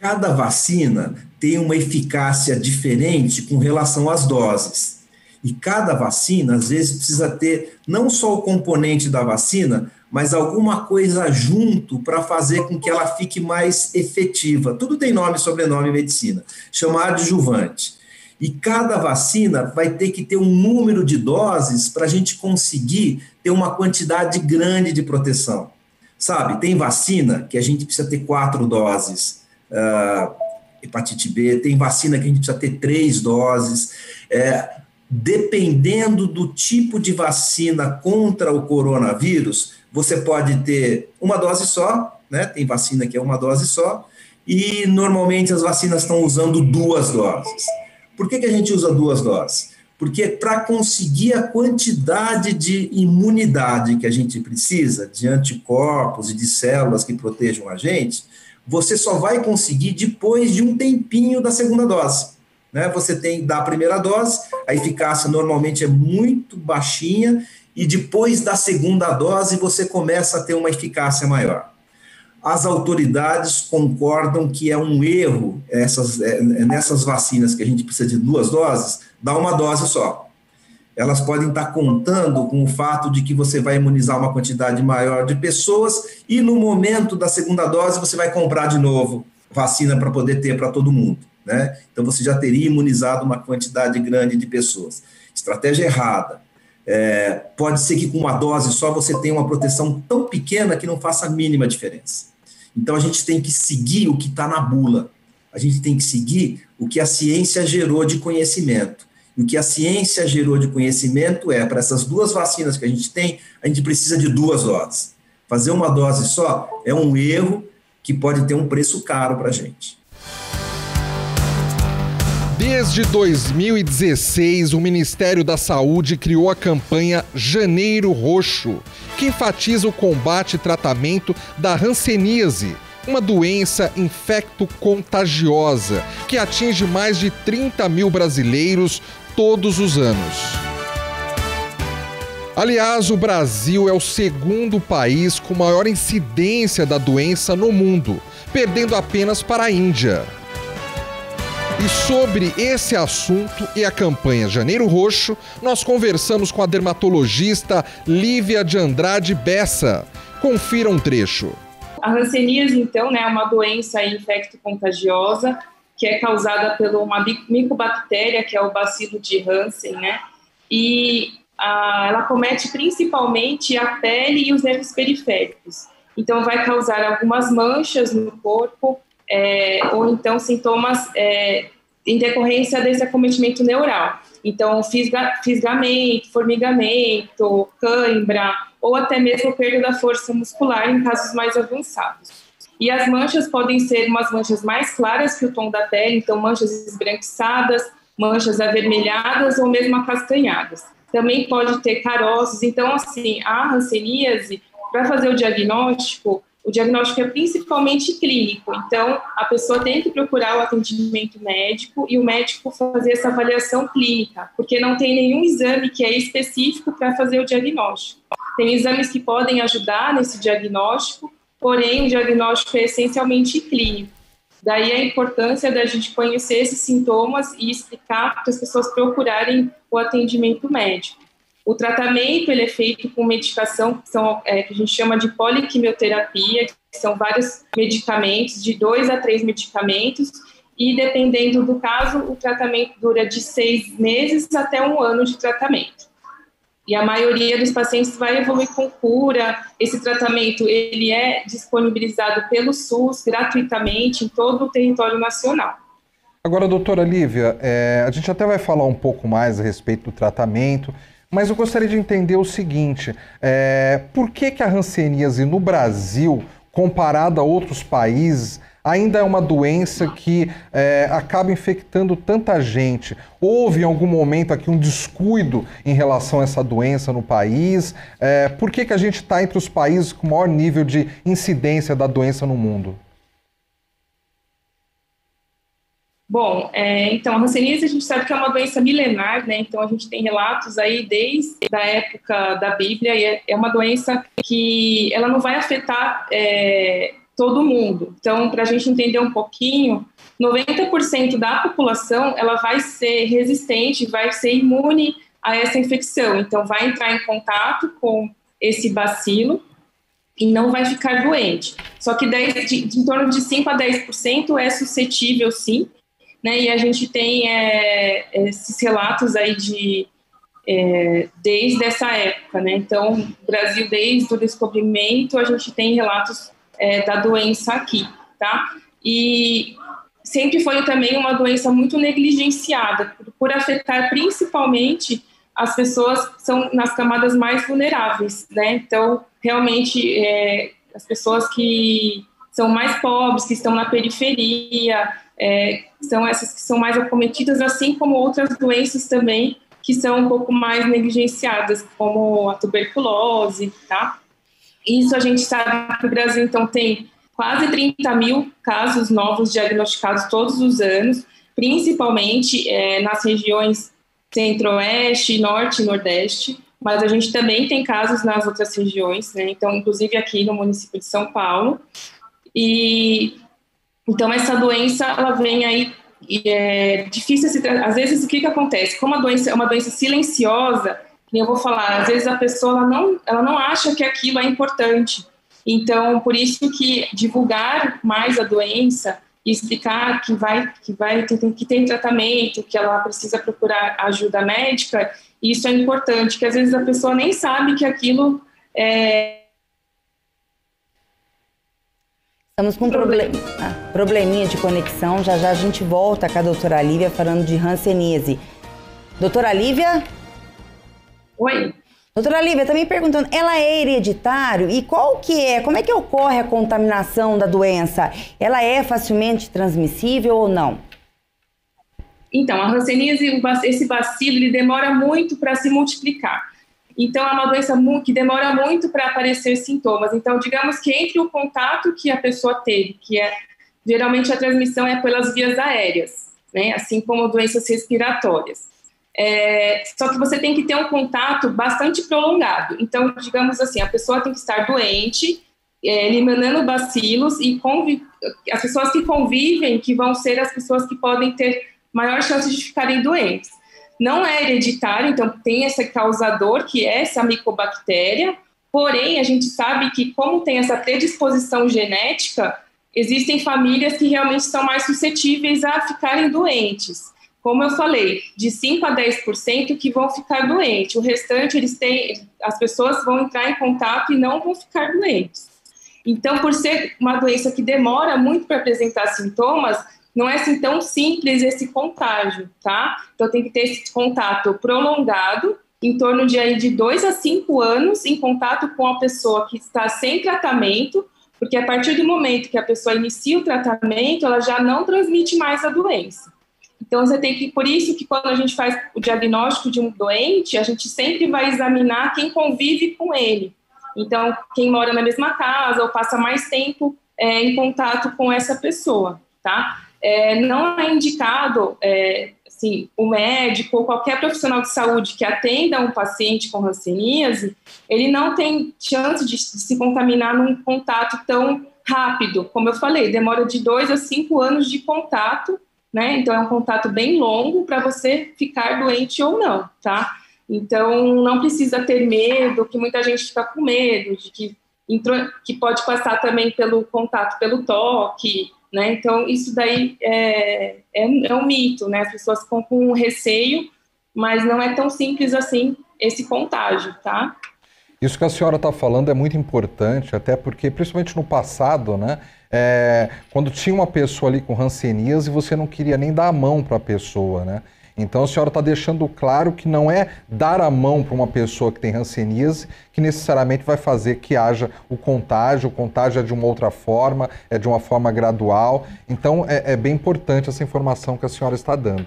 [SPEAKER 6] Cada vacina tem uma eficácia diferente com relação às doses. E cada vacina, às vezes, precisa ter não só o componente da vacina, mas alguma coisa junto para fazer com que ela fique mais efetiva. Tudo tem nome, sobrenome em medicina. Chama adjuvante. E cada vacina vai ter que ter um número de doses para a gente conseguir ter uma quantidade grande de proteção. Sabe, tem vacina que a gente precisa ter quatro doses. Uh, hepatite B, tem vacina que a gente precisa ter três doses. É, dependendo do tipo de vacina contra o coronavírus, você pode ter uma dose só, né? Tem vacina que é uma dose só, e normalmente as vacinas estão usando duas doses. Por que, que a gente usa duas doses? Porque para conseguir a quantidade de imunidade que a gente precisa, de anticorpos e de células que protejam a gente, você só vai conseguir depois de um tempinho da segunda dose. Né? Você tem da primeira dose, a eficácia normalmente é muito baixinha, e depois da segunda dose você começa a ter uma eficácia maior. As autoridades concordam que é um erro essas, é, nessas vacinas que a gente precisa de duas doses, dar uma dose só. Elas podem estar contando com o fato de que você vai imunizar uma quantidade maior de pessoas e no momento da segunda dose você vai comprar de novo vacina para poder ter para todo mundo. Né? Então você já teria imunizado uma quantidade grande de pessoas. Estratégia errada. É, pode ser que com uma dose só você tenha uma proteção tão pequena que não faça a mínima diferença. Então a gente tem que seguir o que está na bula. A gente tem que seguir o que a ciência gerou de conhecimento. O que a ciência gerou de conhecimento é, para essas duas vacinas que a gente tem, a gente precisa de duas doses. Fazer uma dose só é um erro que pode ter um preço caro para a gente.
[SPEAKER 2] Desde 2016, o Ministério da Saúde criou a campanha Janeiro Roxo, que enfatiza o combate e tratamento da hanseníase, uma doença infecto-contagiosa que atinge mais de 30 mil brasileiros todos os anos. Aliás, o Brasil é o segundo país com maior incidência da doença no mundo, perdendo apenas para a Índia. E sobre esse assunto e a campanha Janeiro Roxo, nós conversamos com a dermatologista Lívia de Andrade Bessa. Confira um trecho.
[SPEAKER 7] A hanseníase, então, né, é uma doença infecto-contagiosa que é causada por uma micobactéria, que é o bacilo de Hansen, né? E ela comete principalmente a pele e os nervos periféricos. Então, vai causar algumas manchas no corpo, é, ou então sintomas é, em decorrência desse acometimento neural. Então, fisga, fisgamento, formigamento, cãibra, ou até mesmo perda da força muscular em casos mais avançados. E as manchas podem ser umas manchas mais claras que o tom da pele, então manchas esbranquiçadas, manchas avermelhadas ou mesmo acastanhadas. Também pode ter caroços. Então, assim, a hanseníase, para fazer o diagnóstico, o diagnóstico é principalmente clínico. Então, a pessoa tem que procurar o atendimento médico e o médico fazer essa avaliação clínica, porque não tem nenhum exame que é específico para fazer o diagnóstico. Tem exames que podem ajudar nesse diagnóstico, porém o diagnóstico é essencialmente clínico. Daí a importância da gente conhecer esses sintomas e explicar para as pessoas procurarem o atendimento médico. O tratamento ele é feito com medicação que, são, é, que a gente chama de poliquimioterapia, que são vários medicamentos, de dois a três medicamentos, e dependendo do caso, o tratamento dura de seis meses até um ano de tratamento e a maioria dos pacientes vai evoluir com cura. Esse tratamento ele é disponibilizado pelo SUS gratuitamente em todo o território nacional.
[SPEAKER 2] Agora, doutora Lívia, é, a gente até vai falar um pouco mais a respeito do tratamento, mas eu gostaria de entender o seguinte: é, por que, que a hanseníase no Brasil, comparada a outros países, ainda é uma doença que é, acaba infectando tanta gente. Houve em algum momento aqui um descuido em relação a essa doença no país? É, por que, que a gente está entre os países com maior nível de incidência da doença no mundo?
[SPEAKER 7] Bom, é, então, a hanseníase a gente sabe que é uma doença milenar, né? Então, a gente tem relatos aí desde a época da Bíblia e é, é uma doença que ela não vai afetar é, todo mundo. Então, para a gente entender um pouquinho, 90% da população ela vai ser resistente, vai ser imune a essa infecção. Então, vai entrar em contato com esse bacilo e não vai ficar doente. Só que 10, de, de, em torno de 5 a 10% é suscetível, sim. Né? E a gente tem é, esses relatos aí de é, desde essa época, né? Então, Brasil desde o descobrimento a gente tem relatos é, da doença aqui, tá? E sempre foi também uma doença muito negligenciada, por, afetar principalmente as pessoas que são nas camadas mais vulneráveis, né? Então, realmente, é, as pessoas que são mais pobres, que estão na periferia, é, são essas que são mais acometidas, assim como outras doenças também que são um pouco mais negligenciadas, como a tuberculose, tá? Isso a gente sabe que o Brasil, então, tem quase 30 mil casos novos diagnosticados todos os anos, principalmente é, nas regiões centro-oeste, norte e nordeste, mas a gente também tem casos nas outras regiões, né? Então, inclusive aqui no município de São Paulo. E então essa doença ela vem aí e é difícil se às vezes o que que acontece? Como a doença é uma doença silenciosa, eu vou falar, às vezes a pessoa ela não ela não acha que aquilo é importante. Então, por isso que divulgar mais a doença e explicar que vai que vai ter, que tem tratamento, que ela precisa procurar ajuda médica, isso é importante, que às vezes a pessoa nem sabe que aquilo é
[SPEAKER 8] Estamos com um problem... ah, probleminha de conexão. Já já a gente volta com a doutora Lívia falando de Hanseníase. Doutora Lívia?
[SPEAKER 7] Oi.
[SPEAKER 8] Doutora Lívia, também tá perguntando, ela é hereditário e qual que é, como é que ocorre a contaminação da doença? Ela é facilmente transmissível ou não?
[SPEAKER 7] Então, a hanseníase, esse bacilo, ele demora muito para se multiplicar. Então, é uma doença que demora muito para aparecer sintomas. Então, digamos que entre o contato que a pessoa teve, que é geralmente a transmissão é pelas vias aéreas, né? assim como doenças respiratórias. É, só que você tem que ter um contato bastante prolongado. Então, digamos assim, a pessoa tem que estar doente, é, eliminando bacilos e as pessoas que convivem, que vão ser as pessoas que podem ter maior chance de ficarem doentes. Não é hereditário, então tem esse causador, que é essa micobactéria, porém a gente sabe que como tem essa predisposição genética, existem famílias que realmente são mais suscetíveis a ficarem doentes. Como eu falei, de 5 a 10% que vão ficar doentes. O restante, eles têm, as pessoas vão entrar em contato e não vão ficar doentes. Então, por ser uma doença que demora muito para apresentar sintomas, não é assim tão simples esse contágio, tá? Então tem que ter esse contato prolongado, em torno de aí de dois a cinco anos, em contato com a pessoa que está sem tratamento, porque a partir do momento que a pessoa inicia o tratamento, ela já não transmite mais a doença. Então você tem que, por isso que quando a gente faz o diagnóstico de um doente, a gente sempre vai examinar quem convive com ele. Então, quem mora na mesma casa ou passa mais tempo é, em contato com essa pessoa, tá? é, não é indicado, é, assim, o médico ou qualquer profissional de saúde que atenda um paciente com hanseníase, ele não tem chance de, de se contaminar num contato tão rápido. Como eu falei, demora de dois a cinco anos de contato, né? Então é um contato bem longo para você ficar doente ou não, tá? Então não precisa ter medo, que muita gente fica com medo de que, que pode passar também pelo contato, pelo toque, né? Então, isso daí é, é, é, um mito, né? As pessoas ficam com receio, mas não é tão simples assim esse contágio, tá?
[SPEAKER 2] Isso que a senhora está falando é muito importante, até porque, principalmente no passado, né? É, quando tinha uma pessoa ali com e você não queria nem dar a mão para a pessoa, né? Então a senhora está deixando claro que não é dar a mão para uma pessoa que tem hanseníase que necessariamente vai fazer que haja o contágio, o contágio é de uma outra forma, é de uma forma gradual. Então é, é bem importante essa informação que a senhora está dando.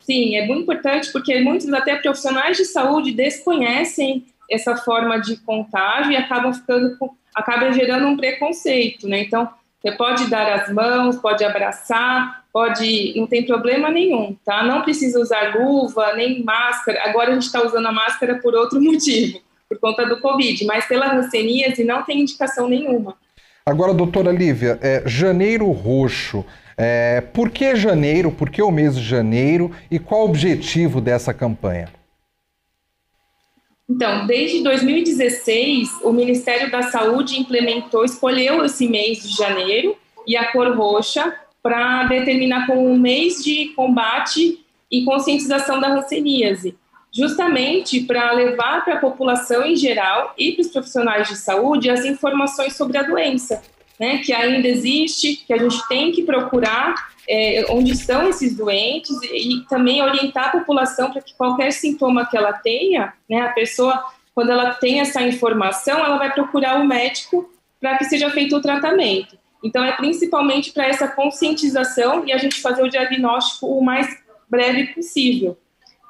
[SPEAKER 7] Sim, é muito importante porque muitos até profissionais de saúde desconhecem essa forma de contágio e acabam ficando com, acaba gerando um preconceito, né? Então, você pode dar as mãos, pode abraçar, pode, não tem problema nenhum, tá? Não precisa usar luva, nem máscara. Agora a gente está usando a máscara por outro [laughs] motivo, por conta do Covid, mas pela hanseníase não tem indicação nenhuma.
[SPEAKER 2] Agora, doutora Lívia, é, janeiro roxo, é, por que janeiro, por que o mês de janeiro e qual o objetivo dessa campanha?
[SPEAKER 7] Então, desde 2016, o Ministério da Saúde implementou, escolheu esse mês de janeiro e a cor roxa para determinar como um mês de combate e conscientização da hanseníase, justamente para levar para a população em geral e para os profissionais de saúde as informações sobre a doença, né, que ainda existe, que a gente tem que procurar é, onde estão esses doentes e, e também orientar a população para que qualquer sintoma que ela tenha, né, a pessoa, quando ela tem essa informação, ela vai procurar o médico para que seja feito o tratamento. Então, é principalmente para essa conscientização e a gente fazer o diagnóstico o mais breve possível.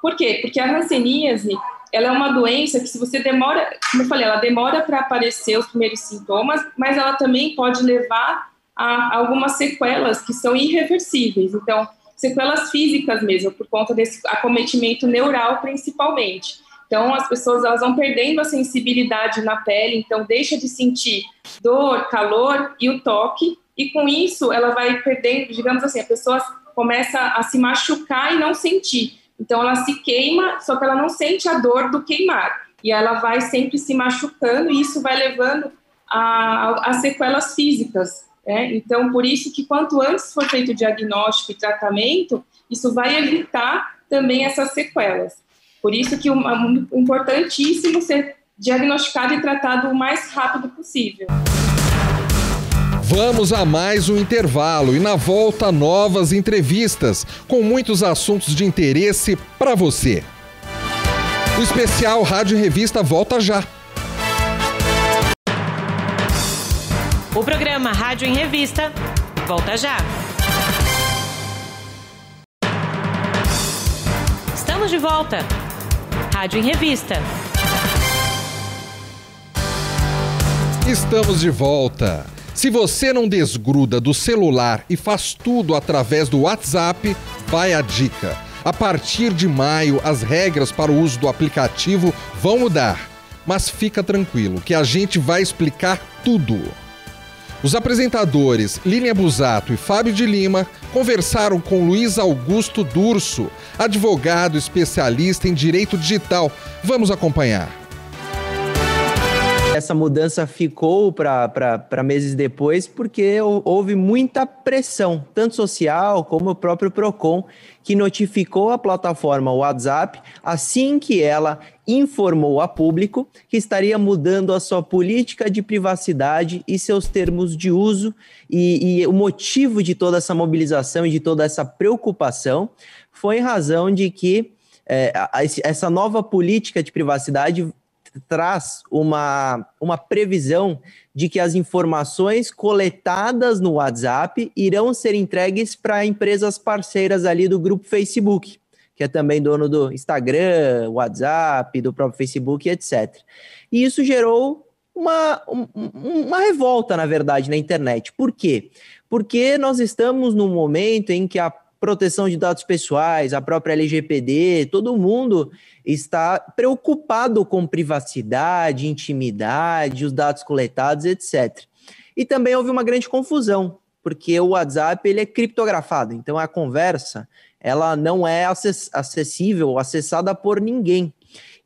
[SPEAKER 7] Por quê? Porque a hanseníase, ela é uma doença que se você demora, como eu falei, ela demora para aparecer os primeiros sintomas, mas ela também pode levar a algumas sequelas que são irreversíveis. Então, sequelas físicas mesmo, por conta desse acometimento neural principalmente. Então, as pessoas elas vão perdendo a sensibilidade na pele, então deixa de sentir dor, calor e o toque, e com isso ela vai perdendo, digamos assim, a pessoa começa a se machucar e não sentir. Então ela se queima, só que ela não sente a dor do queimar. E ela vai sempre se machucando e isso vai levando a, a sequelas físicas. Né? Então, por isso que quanto antes for feito o diagnóstico e tratamento, isso vai evitar também essas sequelas. Por isso que é importantíssimo ser diagnosticado e tratado o mais rápido possível.
[SPEAKER 2] Vamos a mais um intervalo e na volta novas entrevistas com muitos assuntos de interesse para você. O especial Rádio Revista volta já.
[SPEAKER 1] O programa Rádio em Revista volta já. Estamos de volta. Rádio em Revista.
[SPEAKER 2] Estamos de volta. Se você não desgruda do celular e faz tudo através do WhatsApp, vai a dica. A partir de maio, as regras para o uso do aplicativo vão mudar. Mas fica tranquilo que a gente vai explicar tudo. Os apresentadores Línia Busato e Fábio de Lima conversaram com Luiz Augusto Durso, advogado especialista em direito digital. Vamos acompanhar.
[SPEAKER 9] Essa mudança ficou para meses depois porque houve muita pressão, tanto social como o próprio PROCON, que notificou a plataforma WhatsApp assim que ela informou a público que estaria mudando a sua política de privacidade e seus termos de uso. E, e o motivo de toda essa mobilização e de toda essa preocupação foi em razão de que é, essa nova política de privacidade traz uma, uma previsão de que as informações coletadas no WhatsApp irão ser entregues para empresas parceiras ali do grupo Facebook, que é também dono do Instagram, WhatsApp, do próprio Facebook, etc. E isso gerou uma, uma revolta, na verdade, na internet. Por quê? Porque nós estamos num momento em que a proteção de dados pessoais, a própria LGPD, todo mundo está preocupado com privacidade, intimidade, os dados coletados, etc. E também houve uma grande confusão, porque o WhatsApp ele é criptografado, então a conversa ela não é acessível, acessada por ninguém.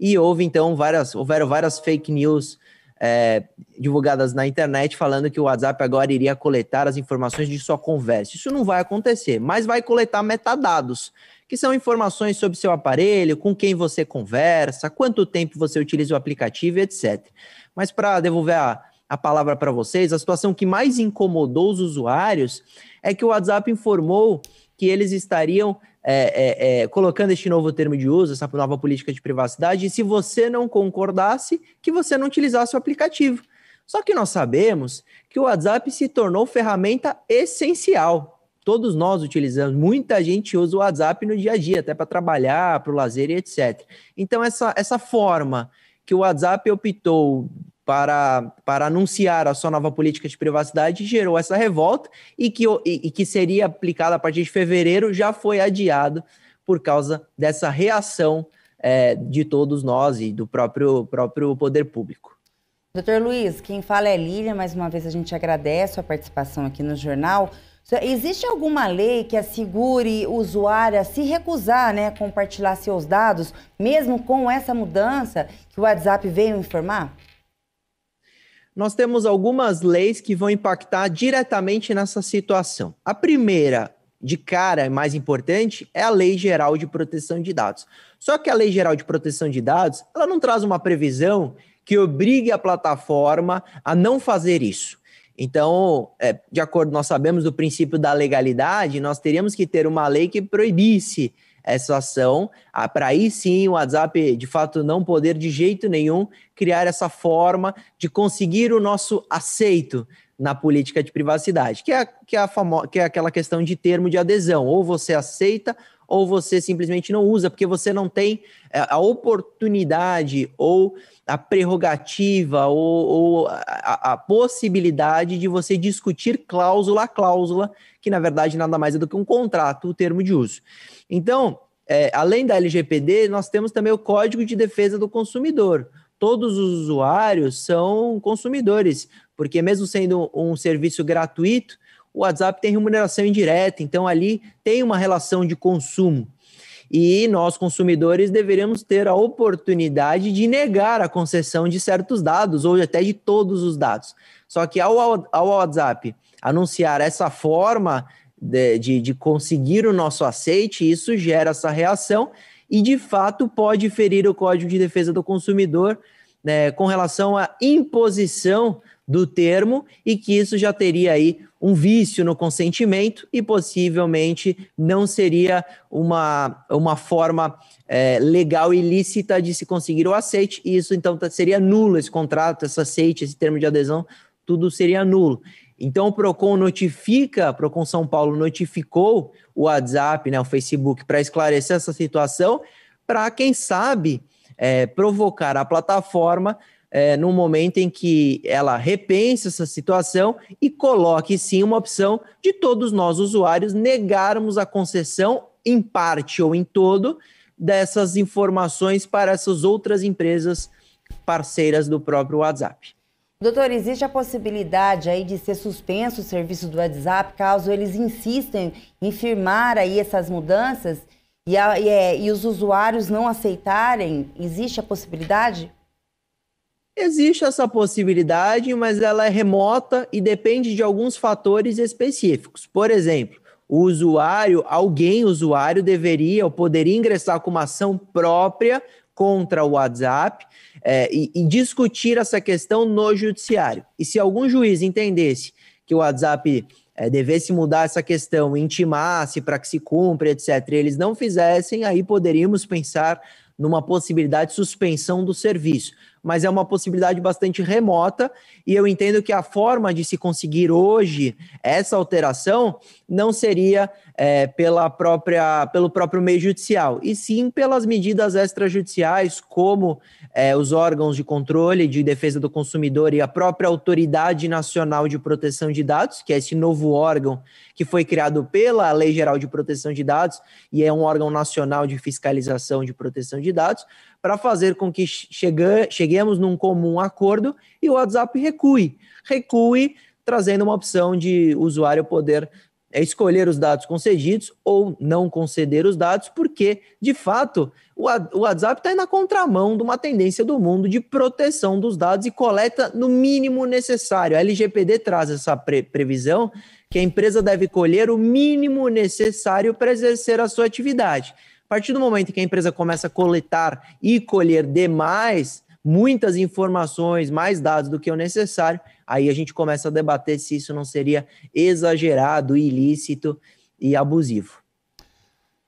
[SPEAKER 9] E houve então várias, houveram várias fake news é, divulgadas na internet falando que o WhatsApp agora iria coletar as informações de sua conversa. Isso não vai acontecer, mas vai coletar metadados, que são informações sobre seu aparelho, com quem você conversa, quanto tempo você utiliza o aplicativo, etc. Mas para devolver a, a palavra para vocês, a situação que mais incomodou os usuários é que o WhatsApp informou que eles estariam é, é, é, colocando este novo termo de uso, essa nova política de privacidade, e se você não concordasse, que você não utilizasse o aplicativo. Só que nós sabemos que o WhatsApp se tornou ferramenta essencial. Todos nós utilizamos, muita gente usa o WhatsApp no dia a dia, até para trabalhar, para o lazer e etc. Então, essa, essa forma que o WhatsApp optou para, para anunciar a sua nova política de privacidade gerou essa revolta e que, e, e que seria aplicada a partir de fevereiro já foi adiado por causa dessa reação é, de todos nós e do próprio, próprio poder público.
[SPEAKER 8] Doutor Luiz, quem fala é Lília, mais uma vez a gente agradece a participação aqui no jornal. Existe alguma lei que assegure o usuário a se recusar né, a compartilhar seus dados, mesmo com essa mudança que o WhatsApp veio informar?
[SPEAKER 9] Nós temos algumas leis que vão impactar diretamente nessa situação. A primeira, de cara, mais importante, é a Lei Geral de Proteção de Dados. Só que a Lei Geral de Proteção de Dados, ela não traz uma previsão que obrigue a plataforma a não fazer isso. Então, é, de acordo, nós sabemos do princípio da legalidade, nós teríamos que ter uma lei que proibisse essa ação, para aí sim o WhatsApp de fato não poder de jeito nenhum criar essa forma de conseguir o nosso aceito na política de privacidade, que é, que é, a famo que é aquela questão de termo de adesão, ou você aceita ou você simplesmente não usa, porque você não tem é, a oportunidade ou a prerrogativa ou, ou a, a, possibilidade de você discutir cláusula a cláusula, que na verdade nada mais é do que um contrato, o termo de uso. Então, é, além da LGPD, nós temos também o Código de Defesa do Consumidor. Todos os usuários são consumidores, porque mesmo sendo um serviço gratuito, o WhatsApp tem remuneração indireta, então ali tem uma relação de consumo. E nós, consumidores, deveríamos ter a oportunidade de negar a concessão de certos dados, ou até de todos os dados. Só que ao, ao WhatsApp anunciar essa forma de, de, de conseguir o nosso aceite, isso gera essa reação e, de fato, pode ferir o Código de Defesa do Consumidor né, com relação à imposição do termo e que isso já teria aí um vício no consentimento e possivelmente não seria uma, uma forma é, legal e lícita de se conseguir o aceite, e isso então seria nulo esse contrato, esse aceite, esse termo de adesão, tudo seria nulo. Então o Procon notifica, Procon São Paulo notificou o WhatsApp, né, o Facebook, para esclarecer essa situação, para quem sabe é, provocar a plataforma é, no momento em que ela repense essa situação e coloque sim uma opção de todos nós usuários negarmos a concessão em parte ou em todo dessas informações para essas outras empresas parceiras do próprio WhatsApp.
[SPEAKER 8] Doutor, existe a possibilidade aí de ser suspenso o serviço do WhatsApp caso eles insistem em firmar aí essas mudanças e, a, e, é, e os usuários não aceitarem? Existe a possibilidade?
[SPEAKER 9] Existe essa possibilidade, mas ela é remota e depende de alguns fatores específicos. Por exemplo, o usuário, alguém usuário deveria ou poderia ingressar com uma ação própria contra o WhatsApp é, e, e, discutir essa questão no judiciário. E se algum juiz entendesse que o WhatsApp é, devesse mudar essa questão, intimasse para que se cumpra, etc., e eles não fizessem, aí poderíamos pensar numa possibilidade de suspensão do serviço mas é uma possibilidade bastante remota. E eu entendo que a forma de se conseguir hoje essa alteração não seria é, pela própria, pelo próprio meio judicial, e sim pelas medidas extrajudiciais, como é, os órgãos de controle de defesa do consumidor e a própria Autoridade Nacional de Proteção de Dados, que é esse novo órgão que foi criado pela Lei Geral de Proteção de Dados e é um órgão nacional de fiscalização de proteção de dados, para fazer com que chega, cheguemos num comum acordo e o WhatsApp recue. Recue, trazendo uma opção de usuário poder é, escolher os dados concedidos ou não conceder os dados, porque, de fato, o WhatsApp está na contramão de uma tendência do mundo de proteção dos dados e coleta no mínimo necessário. A LGPD traz essa pre previsão que a empresa deve colher o mínimo necessário para exercer a sua atividade. A partir do momento que a empresa começa a coletar e colher demais, muitas informações, mais dados do que o necessário, aí a gente começa a debater se isso não seria exagerado, ilícito e abusivo.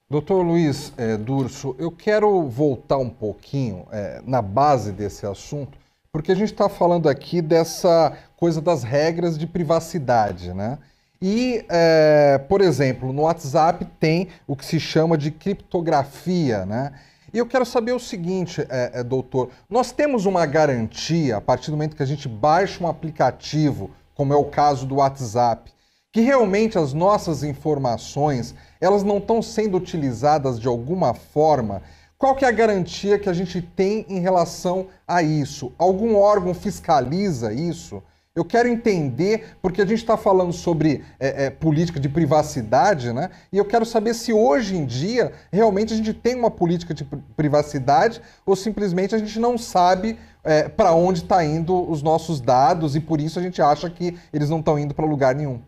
[SPEAKER 2] Doutor Luiz é, Durso, eu quero voltar um pouquinho é, na base desse assunto, porque a gente está falando aqui dessa coisa das regras de privacidade, né? E, é, por exemplo, no WhatsApp tem o que se chama de criptografia, né? E eu quero saber o seguinte, é, é, doutor: nós temos uma garantia a partir do momento que a gente baixa um aplicativo, como é o caso do WhatsApp, que realmente as nossas informações elas não estão sendo utilizadas de alguma forma? Qual que é a garantia que a gente tem em relação a isso? Algum órgão fiscaliza isso? Eu quero entender, porque a gente está falando sobre é, é, política de privacidade, né? E eu quero saber se hoje em dia realmente a gente tem uma política de privacidade ou simplesmente a gente não sabe é, para onde está indo os nossos dados e por isso a gente acha que eles não estão indo para lugar nenhum.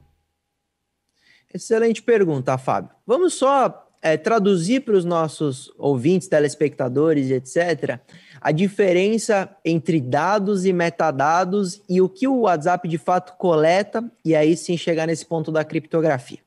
[SPEAKER 9] Excelente pergunta, Fábio. Vamos só é, traduzir para os nossos ouvintes, telespectadores, etc a diferença entre dados e metadados e o que o WhatsApp de fato coleta, e aí sim chegar nesse ponto da criptografia.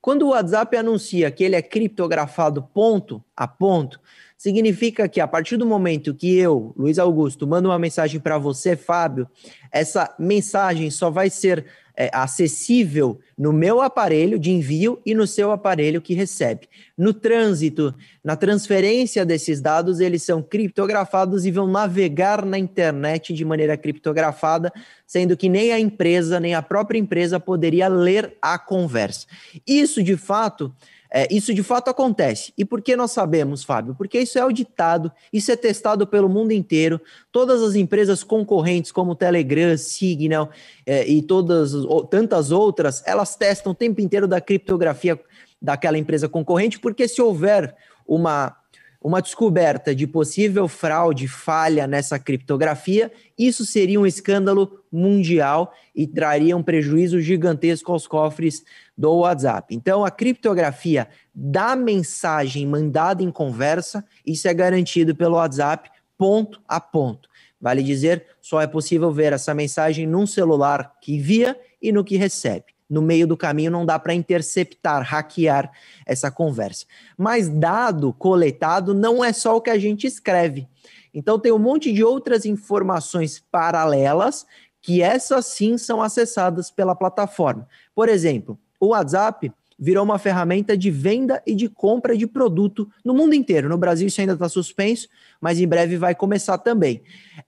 [SPEAKER 6] Quando o WhatsApp anuncia que ele é criptografado ponto a ponto, significa que a partir do momento que eu, Luiz Augusto, mando uma mensagem para você, Fábio, essa mensagem só vai ser é, acessível no meu aparelho de envio e no seu aparelho que recebe. No trânsito, na transferência desses dados, eles são criptografados e vão navegar na internet de maneira criptografada, sendo que nem a empresa, nem a própria empresa poderia ler a conversa. Isso, de fato, é, isso de fato acontece. E por que nós sabemos, Fábio? Porque isso é auditado, isso é testado pelo mundo inteiro. Todas as empresas concorrentes, como Telegram, Signal é, e todas tantas outras, elas testam o tempo inteiro da criptografia daquela empresa concorrente, porque se houver uma uma descoberta de possível fraude, falha nessa criptografia, isso seria um escândalo mundial e traria um prejuízo gigantesco aos cofres do WhatsApp. Então, a criptografia da mensagem mandada em conversa, isso é garantido pelo WhatsApp ponto a ponto. Vale dizer, só é possível ver essa mensagem num celular que envia e no que recebe no meio do caminho não dá para interceptar, hackear essa conversa. Mas dado coletado não é só o que a gente escreve. Então tem um monte de outras informações paralelas que essas sim são acessadas pela plataforma. Por exemplo, o WhatsApp virou uma ferramenta de venda e de compra de produto no mundo inteiro. No Brasil isso ainda está suspenso, mas em breve vai começar também.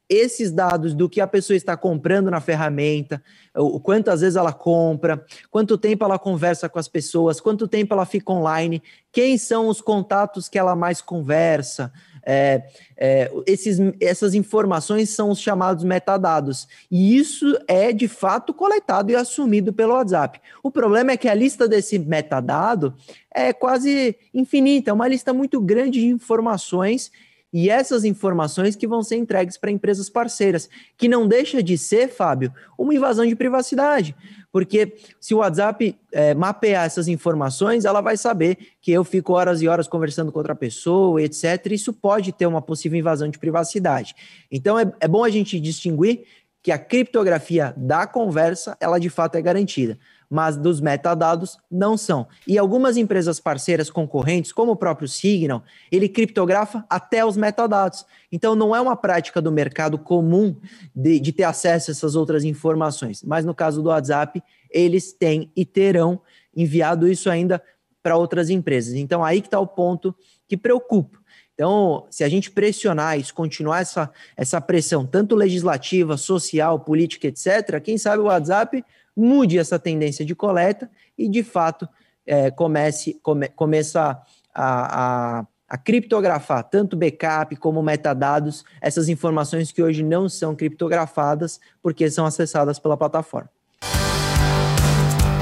[SPEAKER 6] Esses dados do que a pessoa está comprando na ferramenta, o quantas vezes ela compra, quanto tempo ela conversa com as pessoas, quanto tempo ela fica online, quem são os contatos que ela mais conversa, é, é, esses, essas informações são os chamados metadados. E isso é de fato coletado e assumido pelo WhatsApp. O problema é que a lista desse metadado é quase infinita, é uma lista muito grande de informações e essas informações que vão ser entregues para empresas parceiras, que não deixa de ser, Fábio, uma invasão de privacidade. Porque se o WhatsApp é, mapear essas informações, ela vai saber que eu fico horas e horas conversando com outra pessoa, etc. Isso pode ter uma possível invasão de privacidade. Então é, é bom a gente distinguir que a criptografia da conversa, ela de fato é garantida mas dos metadados não são. E algumas empresas parceiras concorrentes, como o próprio Signal, ele criptografa até os metadados. Então não é uma prática do mercado comum de, de ter acesso a essas outras informações. Mas no caso do WhatsApp, eles têm e terão enviado isso ainda para outras empresas. Então aí que está o ponto que preocupa. Então, se a gente pressionar isso, continuar essa, essa pressão, tanto legislativa, social, política, etc., quem sabe o WhatsApp mude essa tendência de coleta e, de fato, é, comece come, começa a, a, a, criptografar tanto backup como metadados, essas informações que hoje não são criptografadas porque são acessadas pela plataforma.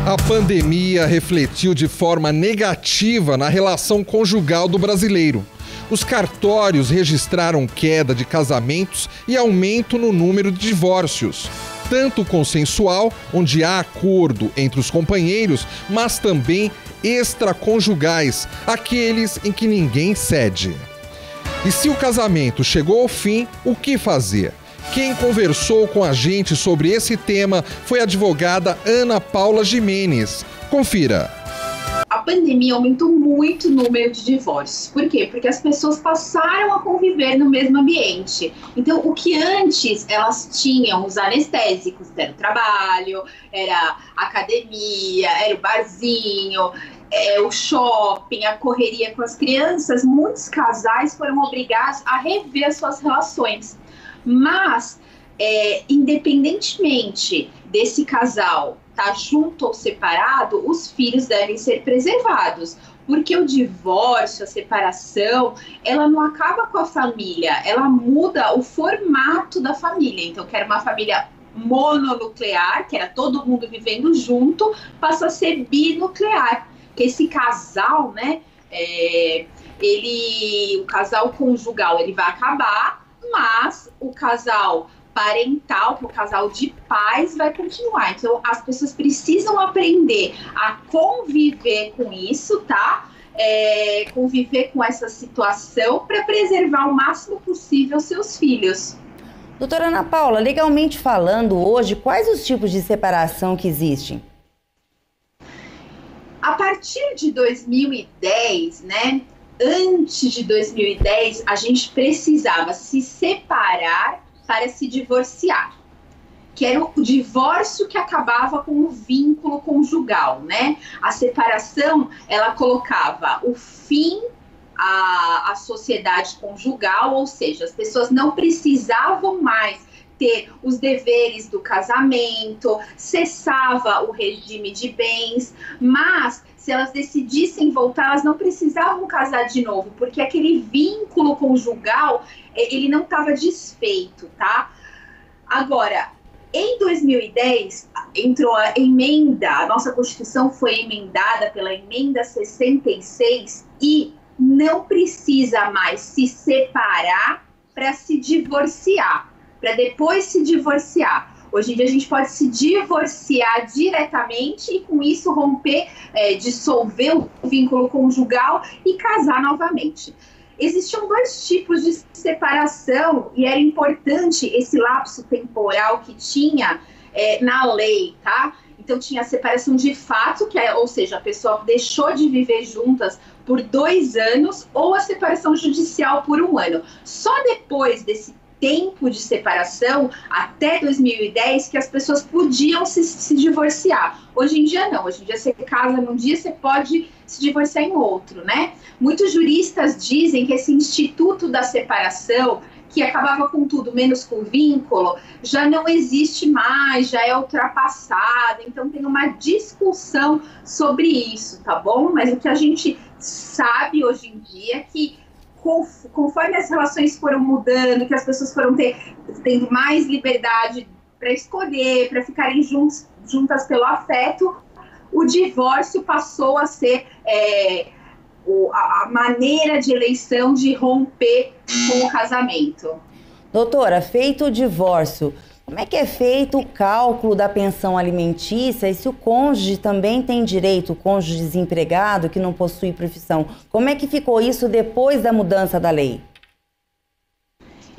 [SPEAKER 2] A pandemia refletiu de forma negativa na relação conjugal do brasileiro. Os cartórios registraram queda de casamentos e aumento no número de divórcios tanto consensual, onde há acordo entre os companheiros, mas também extraconjugais, aqueles em que ninguém cede. E se o casamento chegou ao fim, o que fazer? Quem conversou com a gente sobre esse tema foi a advogada Ana Paula Jimenez. Confira
[SPEAKER 10] a pandemia aumentou muito o número de divórcios. Por quê? Porque as pessoas passaram a conviver no mesmo ambiente. Então, o que antes elas tinham, os anestésicos, era o trabalho, era a academia, era o barzinho, é, o shopping, a correria com as crianças, muitos casais foram obrigados a rever suas relações. Mas, é, independentemente desse casal está junto ou separado, os filhos devem ser preservados. Porque o divórcio, a separação, ela não acaba com a família, ela muda o formato da família. Então, quero uma família mononuclear, que era todo mundo vivendo junto, passa a ser binuclear. Que esse casal, né, é, ele, o casal conjugal, ele vai acabar, mas o casal parental para o casal de pais vai continuar. Então, as pessoas precisam aprender a conviver com isso, tá? É, conviver com essa situação para preservar o máximo possível seus filhos.
[SPEAKER 8] Doutora Ana Paula, legalmente falando, hoje, quais os tipos de separação que existem?
[SPEAKER 10] A partir partir de 2010, né? Antes de 2010, a gente precisava se separar para se divorciar que era o divórcio que acabava com o vínculo conjugal, né? A separação, ela colocava o fim à, à sociedade conjugal, ou seja, as pessoas não precisavam mais ter os deveres do casamento, cessava o regime de bens, mas se elas decidissem voltar, elas não precisavam casar de novo, porque aquele vínculo conjugal, eh, ele não estava desfeito, tá? Agora, em 2010, entrou a emenda, a nossa Constituição foi emendada pela emenda 66 e não precisa mais se separar para se divorciar, para depois se divorciar. Hoje em dia a gente pode se divorciar diretamente e com isso romper, é, dissolver o vínculo conjugal e casar novamente existiam dois tipos de separação e era importante esse lapso temporal que tinha é, na lei, tá? Então tinha a separação de fato, que é, ou seja, a pessoa deixou de viver juntas por dois anos, ou a separação judicial por um ano. Só depois desse tempo de separação, até 2010, que as pessoas podiam se, se divorciar. Hoje em dia não, hoje em dia você casa num dia, você pode se divorciar em outro, né? Muitos juristas dizem que esse instituto da separação que acabava com tudo menos com vínculo, já não existe mais, já é ultrapassado. Então tem uma discussão sobre isso, tá bom? Mas o que a gente sabe hoje em dia é que conforme as relações foram mudando, que as pessoas foram ter, tendo mais liberdade para escolher, para ficarem juntos, juntas pelo afeto, o divórcio passou a ser é, o, a, a maneira de eleição de romper com o casamento.
[SPEAKER 8] Doutora, feito o divórcio, como é que é feito o cálculo da pensão alimentícia e se o cônjuge também tem direito, o cônjuge desempregado que não possui profissão? Como é que ficou isso depois da mudança da lei?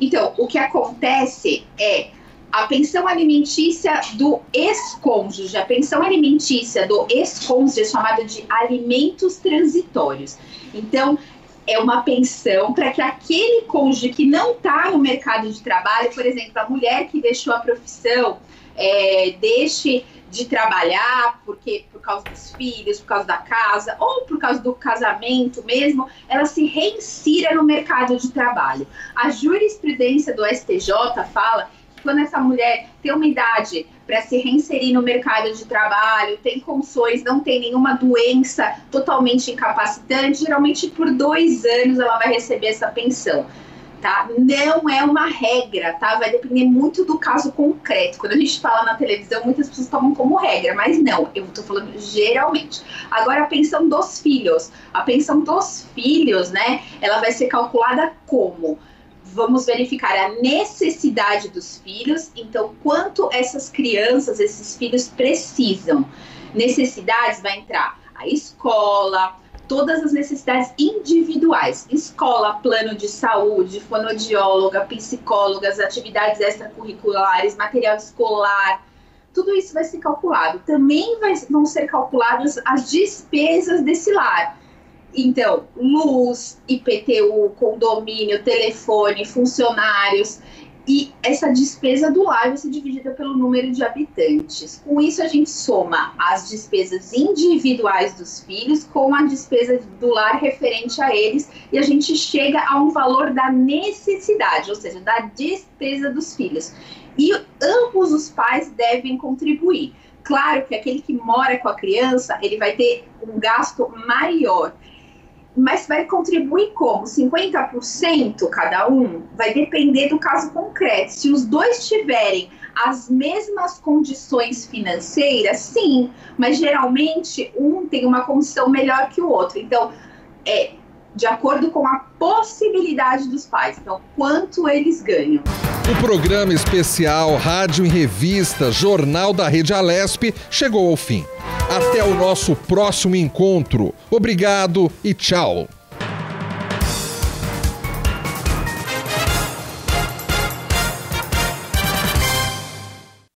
[SPEAKER 10] Então, o que acontece é a pensão alimentícia do ex-cônjuge, a pensão alimentícia do ex-cônjuge é chamada de alimentos transitórios. Então, é uma pensão para que aquele cônjuge que não está no mercado de trabalho, por exemplo, a mulher que deixou a profissão, é, deixe de trabalhar porque por causa dos filhos, por causa da casa ou por causa do casamento mesmo, ela se reinsira no mercado de trabalho. A jurisprudência do STJ fala quando essa mulher tem uma idade para se reinserir no mercado de trabalho, tem condições, não tem nenhuma doença totalmente incapacitante, geralmente por dois anos ela vai receber essa pensão. Tá? Não é uma regra, tá? Vai depender muito do caso concreto. Quando a gente fala na televisão, muitas pessoas tomam como regra, mas não, eu tô falando geralmente. Agora, a pensão dos filhos. A pensão dos filhos, né? Ela vai ser calculada como? Vamos verificar a necessidade dos filhos, então quanto essas crianças, esses filhos precisam. Necessidades vai entrar a escola, todas as necessidades individuais, escola, plano de saúde, fonodióloga, psicólogas, atividades extracurriculares, material escolar, tudo isso vai ser calculado. Também vai, vão ser calculadas as despesas desse lar então, luz, IPTU, condomínio, telefone, funcionários. E essa despesa do lar vai ser dividida pelo número de habitantes. Com isso, a gente soma as despesas individuais dos filhos com a despesa do lar referente a eles e a gente chega a um valor da necessidade, ou seja, da despesa dos filhos. E ambos os pais devem contribuir. Claro que aquele que mora com a criança, ele vai ter um gasto maior mas vai contribuir como? 50% cada um? Vai depender do caso concreto. Se os dois tiverem as mesmas condições financeiras, sim, mas geralmente um tem uma condição melhor que o outro. Então, é de acordo com a possibilidade dos pais. Então, quanto eles ganham.
[SPEAKER 2] O programa especial Rádio em Revista, Jornal da Rede Alesp, chegou ao fim. Até o nosso próximo encontro. Obrigado e tchau.